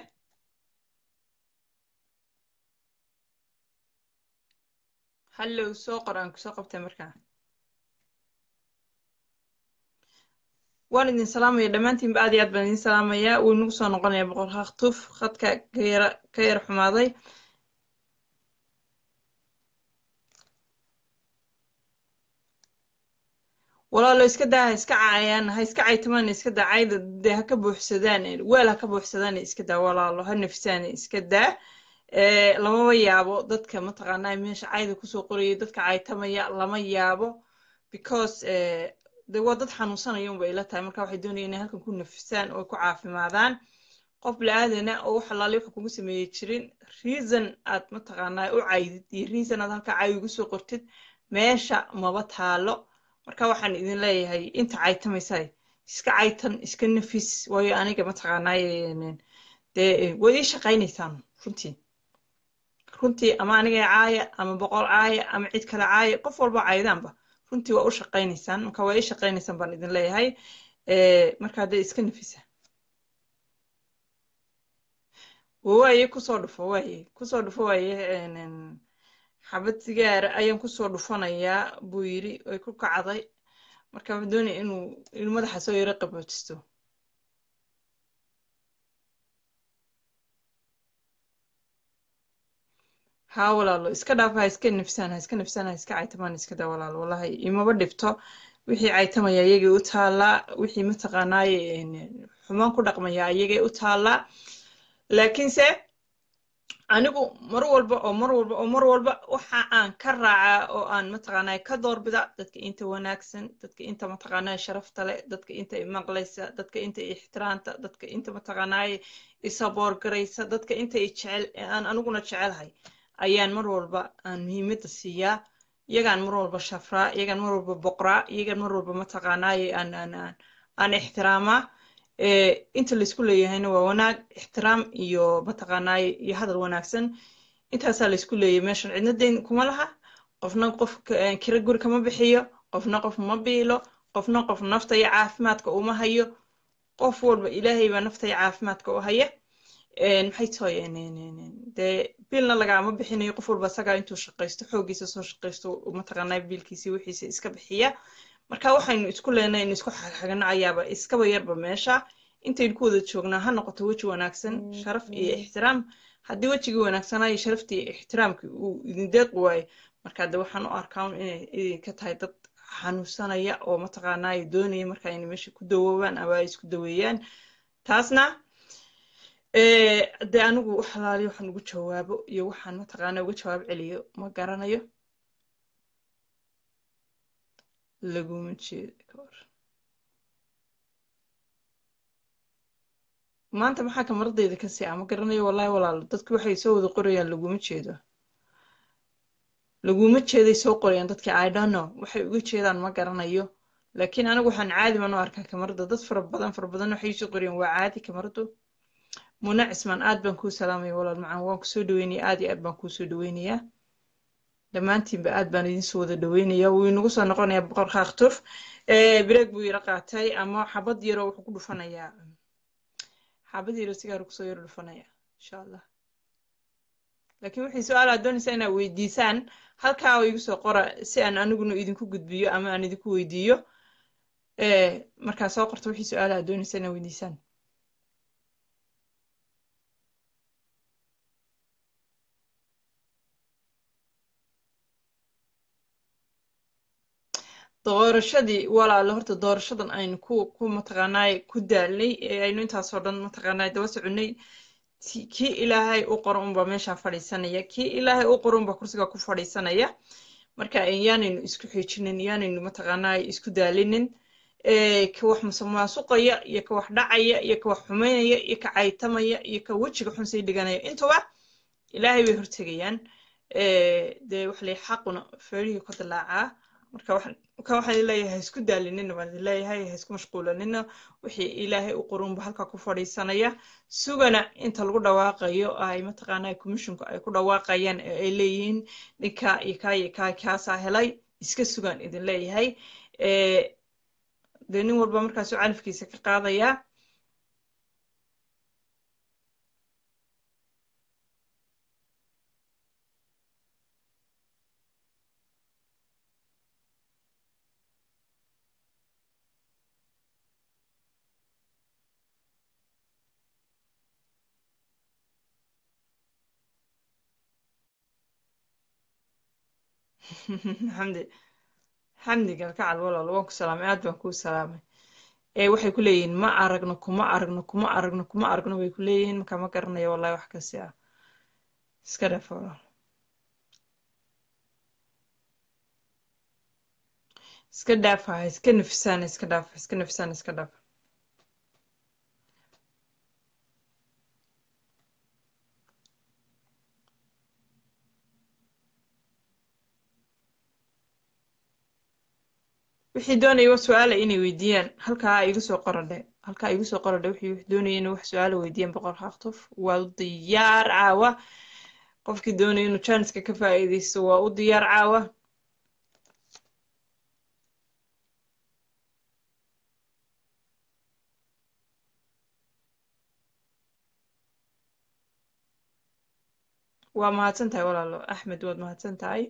hallow soo qor ku soo qabtee markaa waan idin salaamaya dhammaantiinba aad iyo aad baan idin salaamayaa wuu inagu soo noqonaya boqor haktuf khadka ka yara ka yara xumaaday. Walaalo iska daa ha iska caayaan ha iska caytamaan iska daa. Cayda dee ha ka buuxsadaan weel ha ka buuxsadaan iska daa. Walaalo ha nafisaan iska daa Lamaba yaabo dadka mataqaanaa meesha cayda ku soo qorayay dadka caytamaya lama yaabo because de waa dad xanuunsanaya unba ila tahay. Marka waxay doonayaan inay halkan ku nafisaan oo ku caafimaadaan qof la-aadana oo wax alaali waxa kugu sameeyey jirin reason aad mataqaanaa u caydid iyo reason aad halka cay ugu soo qortid meesha maba taalo marka waxaan idin leeyahay inta caytamaysay iska caytan iska nafis waayo aniga mataqaanaa dee way ii shaqaynaysaan runtii runtii ama aniga caaya ama boqol caaya ama cid kale caaya qof walba caydaanba runtii waa u shaqaynaysaan marka waa ii shaqaynaysaan baan idin leeyahay. Eh, marka haddee iska nafisa. Waaye ku soo dhufo waaye ku soo dhufo waaye xabad sigaara ayaan ku soo dhufanayaa buu yidhi way ku kacday. Marka wuxuu doonaya inuu inuu madaxa soo yaro qaboojisto haa walaalo iska dhaaf ha iska nafsaan ha iska nafsaan ha iska caytamaan iska daa walaalo wallahi imaba dhibto wixii caytamaya iyagay u taallaa wixii mataqaanaaye xumaan ku dhaqmaya iyagay u taallaa. Laakiinse anigu mar walba oo mar walba oo mar walba waxa aan ka raacaa oo aan mataqaanaa ka doorbida dadka inta wanaagsan dadka inta mataqaanaa sharafta leh dadka inta i maqlaysa dadka inta i ixtiraamta dadka inta mataqaanaa i saboorgaraysa dadka inta jecel aan aniguna jecelahay ayaan mar walba aan muhiimadda siiyaa. Iyagaan mar walba shafraa iyagaan mar walba boqraa iyagaan mar walba mataqaanaaye aan aan ixtiraamaa Eh, inta laysku leeyahayna waa wanaag ixtiraam iyo mataqaanaaye iyo hadal wanaagsan. Intaasaa laysku leeyahay meeshan cidna deyn kuma laha. Qofna qof kira guri kama bixiyo qofna qof ma biilo qofna qof nafta iyo caafimaadka uma hayo. Qof walba ilaahay baa nafta caafimaadka u haya maxay tahay dee biilna lagaama bixinayo qof walba isagaa intuu shaqaysto xooggiisa soo shaqaysto mataqaanaa biilkiisi wixiisa iska bixiya. Marka waxaynu isku leenahay in isku xagxagano ayaaba iskaba yarba meesha. Intaynu ku wada joognaa ha noqoto weji wanaagsan sharaf iyo ixtiraam. Haddii wejigii wanaagsanaayo sharaftii iyo ixtiraamkii uu idin deeqi waayo marka de waxaan u arkaa inay idinka tahay dad xanuunsanaya oo mataqaanaa doonaya marka inay meesha ku dawoobaan ama ay isku daweeyaan. Taasna de anigu wax alaaliyo waxaan ugu jawaabo iyo waxaan mataqaanaa uga jawaab celiyo. Ma garanayo? Laguma jeedo kahor maanta maxaa kamaradayda ka sii ama garanayo? Wallahi walaalo dadku waxay soo wada qorayaan laguma jeedo. Laguma jeeday soo qorayaan dadkii i don't know. Waxay uga jeedaan ma garanayo. Laakiin anigu waxaan caadi baan u arkaa kamarada dad fara badan fara badan waxay soo qorayaan. Waa caadi kamaradu muna cismaan aad baan kuu salaamaya walaal macaan waan ku soo dhaweynaya aad iyo aad baan kuusoo dhaweynayaa dhammaantiinba aad baan idin soo wada dhaweynaya wuu inagu soo noqonayaa boqor khaakhtuf breeg buu yara qaatay ama xabad yaroo wuxuu ku dhufanayaa. Xabad yaro sigaaru ku soo yaro dhufanaya insha allah laakiin wixii su'aalaad doonaysaa inaad weydiisaan halkaa oo igu soo qora si aan aniguna idinku gudbiyo ama aan idinku weydiiyo. Markaa soo qorta wixii su'aalaad doonaysaa inaad weydiisaan doorashadii walaalo horta doorashadan aynu ku ku mataqaanaay ku daalnay aynu intaasoo dhan mataqaanaay daba soconay. Kii ilaahay u qoro unbaa meeshaa fadhiisanaya kii ilaahay u qoro unbaa kursiga ku fadhiisanaya. Marka yaanaynu isku xijinin yaanaynu mataqaanaay isku daalinin ka wax maasuqaya iyo ka wax dhacaya iyo ka wax xumaynaya iyo ka caytamaya iyo ka wejiga xun sii dhiganaya. Intuba ilaahay bay hortegayaan. Dee waxa lay xaquna feerihii ka dilaacaa marka ka waxaan leeyahay ha isku daalinina baan leeyahay ha isku mashquulanina wixii ilaahay u qorunba halka ku fadhiisanaya. Sugana inta lagu dhawaaqayo ay mataqaanaa commissionku ay ku dhawaaqayaan ee ay leeyihiin ninka iyo kaa iyo kaa kaasaa helay iska sugan idin leeyahay. Dee nin walba markaasuu califkiisa ka qaadayaa xamdi xamdi galkacal walaal waan ku salaamay aad baan kuu salaamay ee waxay ku leeyihiin ma aragno kuma aragno kuma aragno kuma aragno way ku leeyihiin. Marka ma garanayo wallahi wax kasi ah. Iska dhaaf walaal iska dhaaf ha iska nafisaan iska dhaaf iska nafisaan iska dhaaf wixii doonaya su'aala inay weydiiyaan. Halkaa igu soo qoradhe halkaa igu soo qoradhe wixii doonaya inay wax su'aala weydiiyaan boqor khaktuf waa u diyaar caawa. Qofkii doonaya inuu janiska ka faa'iidaysto waa u diyaar caawa. Waa mahadsan tahay walaalo. Axmed waad mahadsan tahay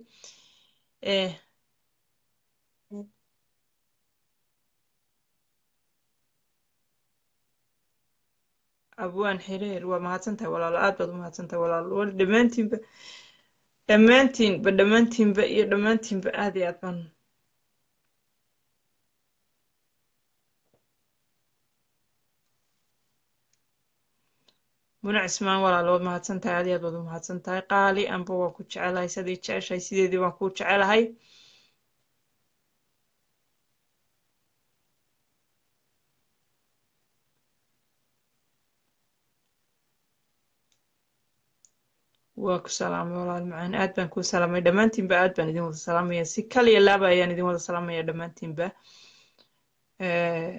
abwaan xireer waa mahadsan tahay walaalo aad baad u mahadsan tahay walaalo dhammaantiinba dhammaantiinba dhammaantiinba iyo dhammaantiinba aad iyo aad baan muna cismaan walaalo waad mahadsan tahay aad iyo aad baad u mahadsan tahay qaali amba waan ku jecelahay sidii jeceshahay sideedii waan kuu jecelahay waa ku salaamay walaal macaan. Aad baan kuu salaamay dhammaantiinba aad baan idin wada salaamaya si kaliya laaba ayaan idin wada salaamaya dhammaantiinba eh,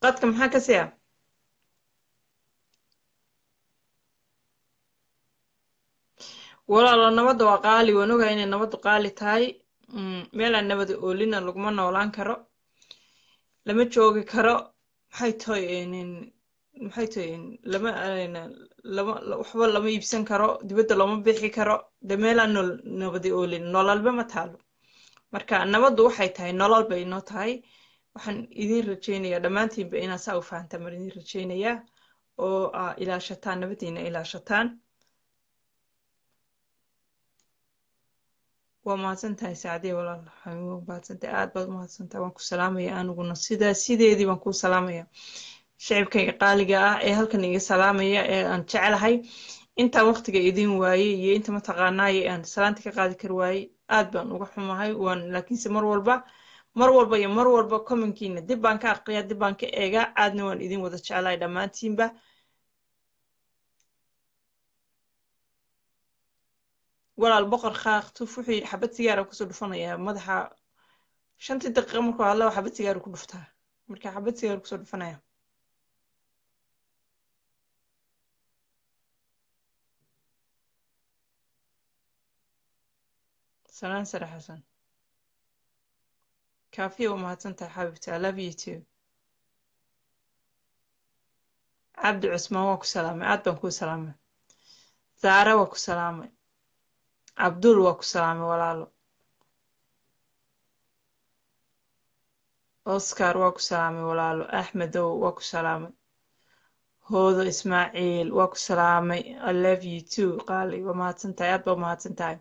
qadka maxaa ka siya walaalo nabadda waa qaali. Waan ogaa inay nabaddu qaali tahay. Mm, meelaan nabada oolina laguma noolaan karo lama joogi karo maxay tahay maxay tahay lama lama waxba lama iibsan karo dibadda looma bixi karo de meelaan nool nabadi oolin nololba ma taalo marka nabaddu waxay tahay nolol bay inoo tahay. Waxaan idin rajaynayaa dhammaantiinba inaad saa u fahantaan baan idin rajaynayaa oo aa ilaashataan nabadiina ilaashataan waa mahadsantahay saacdee walaal waa mahadsantahay aad baad mahadsantahay waan ku salaamaya aniguna. Sidaa sideedii baan kuu salaamaya. Shacibkayga qaaliga ah ee halkan iga salaamaya ee aan jeclahay intaan waqtiga idin waayey iyo inta mataqaanaaye aan salaanta ka qaadi kari waayey aad baan uga xumahay. Waan laakiinse mar walba mar walba iyo mar walba commenkiina dib baan ka aqriyaa dib baan ka eegaa aadna waan idin wada jeclahay dhammaantiinba walaal boqor khaaqtuf wuxuu yidhi xabad sigaara ku soo dhufanayaa madaxa shantii daqiiqa markuu hadlaba xabad sigaaru ku dhuftaa marka xabad sigaaru ku soo dhufanaya. Salaan sare xasan. Kaafiya waa mahadsantahay xabibti i love you too. Cabdi cusmaan waa ku salaamay. Aad baan kuu salaamay. Zaare waa ku salaamay cabdul waa ku salaamay walaalo oscar waa ku salaamay walaalo axmedow waa ku salaamay hoodo ismaaciil waa ku salaamay i love you too. Qaali waa mahadsan tahay aad baa mahadsan tahay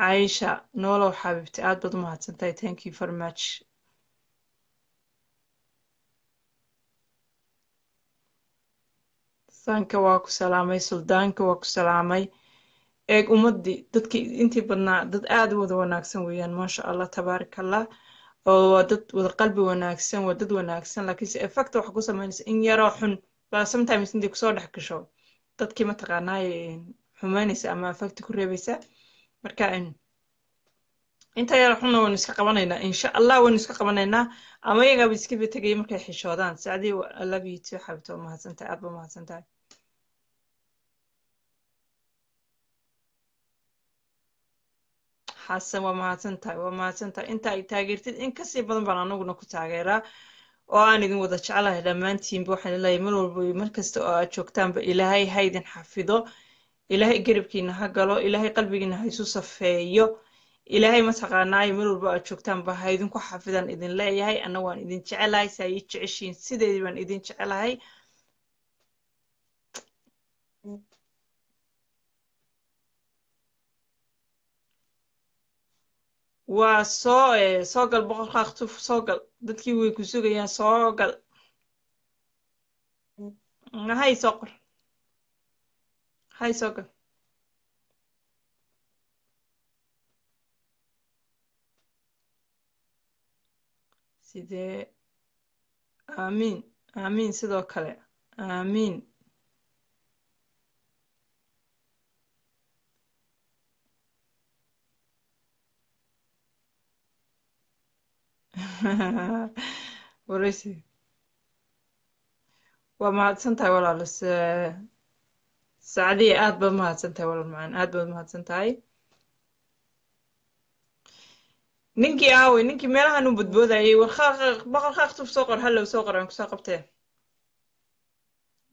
caisha noolow xabiibti aad baad u mahadsan thank you very much sanka waa ku salaamay suldaanka waa ku salaamay. Eeg ummadii dadkii intii badnaa dad aad u wada wanaagsan weeyaan maasha allah tabaaraka allah oo waa dad wada qalbi wanaagsan waa dad wanaagsan laakiinse effecta waxa ku samaynaysa in yaroo xun. Baa sometimes intay ku soo dhex gasho dadkii mataqaanaaye xumaynaysa ama effecta ku reebaysa. Marka inta yar xunna waynu iska qabanaynaa insha allah waynu iska qabanaynaa. Ama iyagaaba iskaba tegaya markay xishoodaan. Sacdii love waa mahadsantahay aad mahadsantahay xasan waa mahadsantahay waa mahadsantahay inta ay taageertid in ka sii badan baan anaguna ku taageeraa oo aan idin wada jeclahay dhammaantiinba waxaan leeyahay. Mar walba mar kasta oo aad joogtaanba ilaahay ha idin xafido. Ilaahay garabkiina ha galo. Ilaahay qalbigiina ha isu safeeyo. Ilaahay mataqaanaayo mar walba aad joogtaanba ha idinku xafidaan idin leeyahay. Anna waan idin jecelahay saa ii jeceshiin sideedii baan idin jecelahay waa soo soo gal boqor kaaktuf soo gal dadkii way ku sugayaan soo gal hay soo qor hay soo gal sidee? Aamiin aamiin sidoo kale. Aamiin waraysi waa mahadsan tahay walaal sacdiya aad baad mahadsan tahay walaal macaan aad baad mahadsan tahay ninkii aawey ninkii meelahan u badboodayay war boqor kaaktuf soo qor hallow soo qor aan ku soo qabtee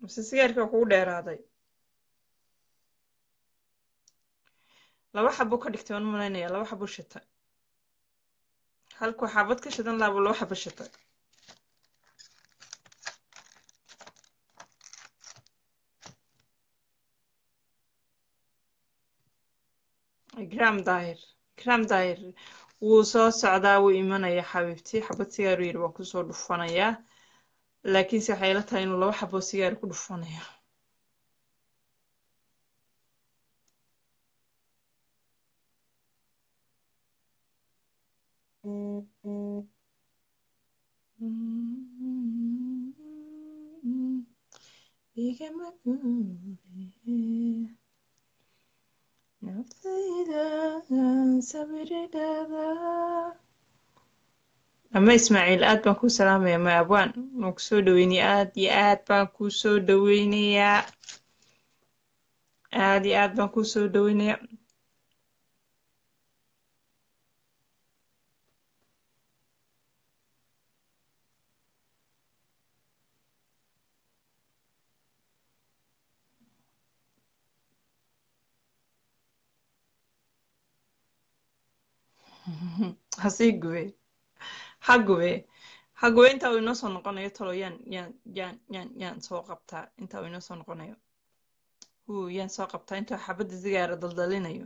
mise sigaarkii kugu dheeraaday laba xabo ka dhigtay waan malaynaya laba xabo shita halkuu xabad ka shidan laabo laba xabo shitay gram daahir gram daahir wuu soo socdaa wuu imanaya xabiibti xabad sigaaru yiri waan ku soo dhufanayaa laakiinse waxay ila tahay inuu laba xabo sigaar ku dhufanaya ama ismaaciil aad baan kuu salaamaya ma abwaan waan ku soo dhaweynaya aad iyo aad baan kuu soo dhaweynayaa aad iyo aad baan kuu soo dhaweynayaa hasii gube ha gube ha gube intaa uu inoo noqonayo talo yaan yaan yaan yaan yaan soo qabtaa intaa uu inoo noqonayo huu yaan soo qabtaa intuu xabadda sigaara daldalinayo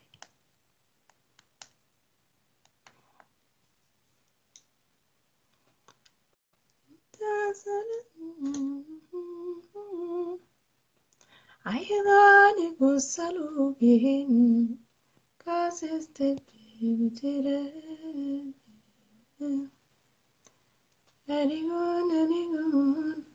Ayilani gusalu gin kaseste bimtire Anigun anigun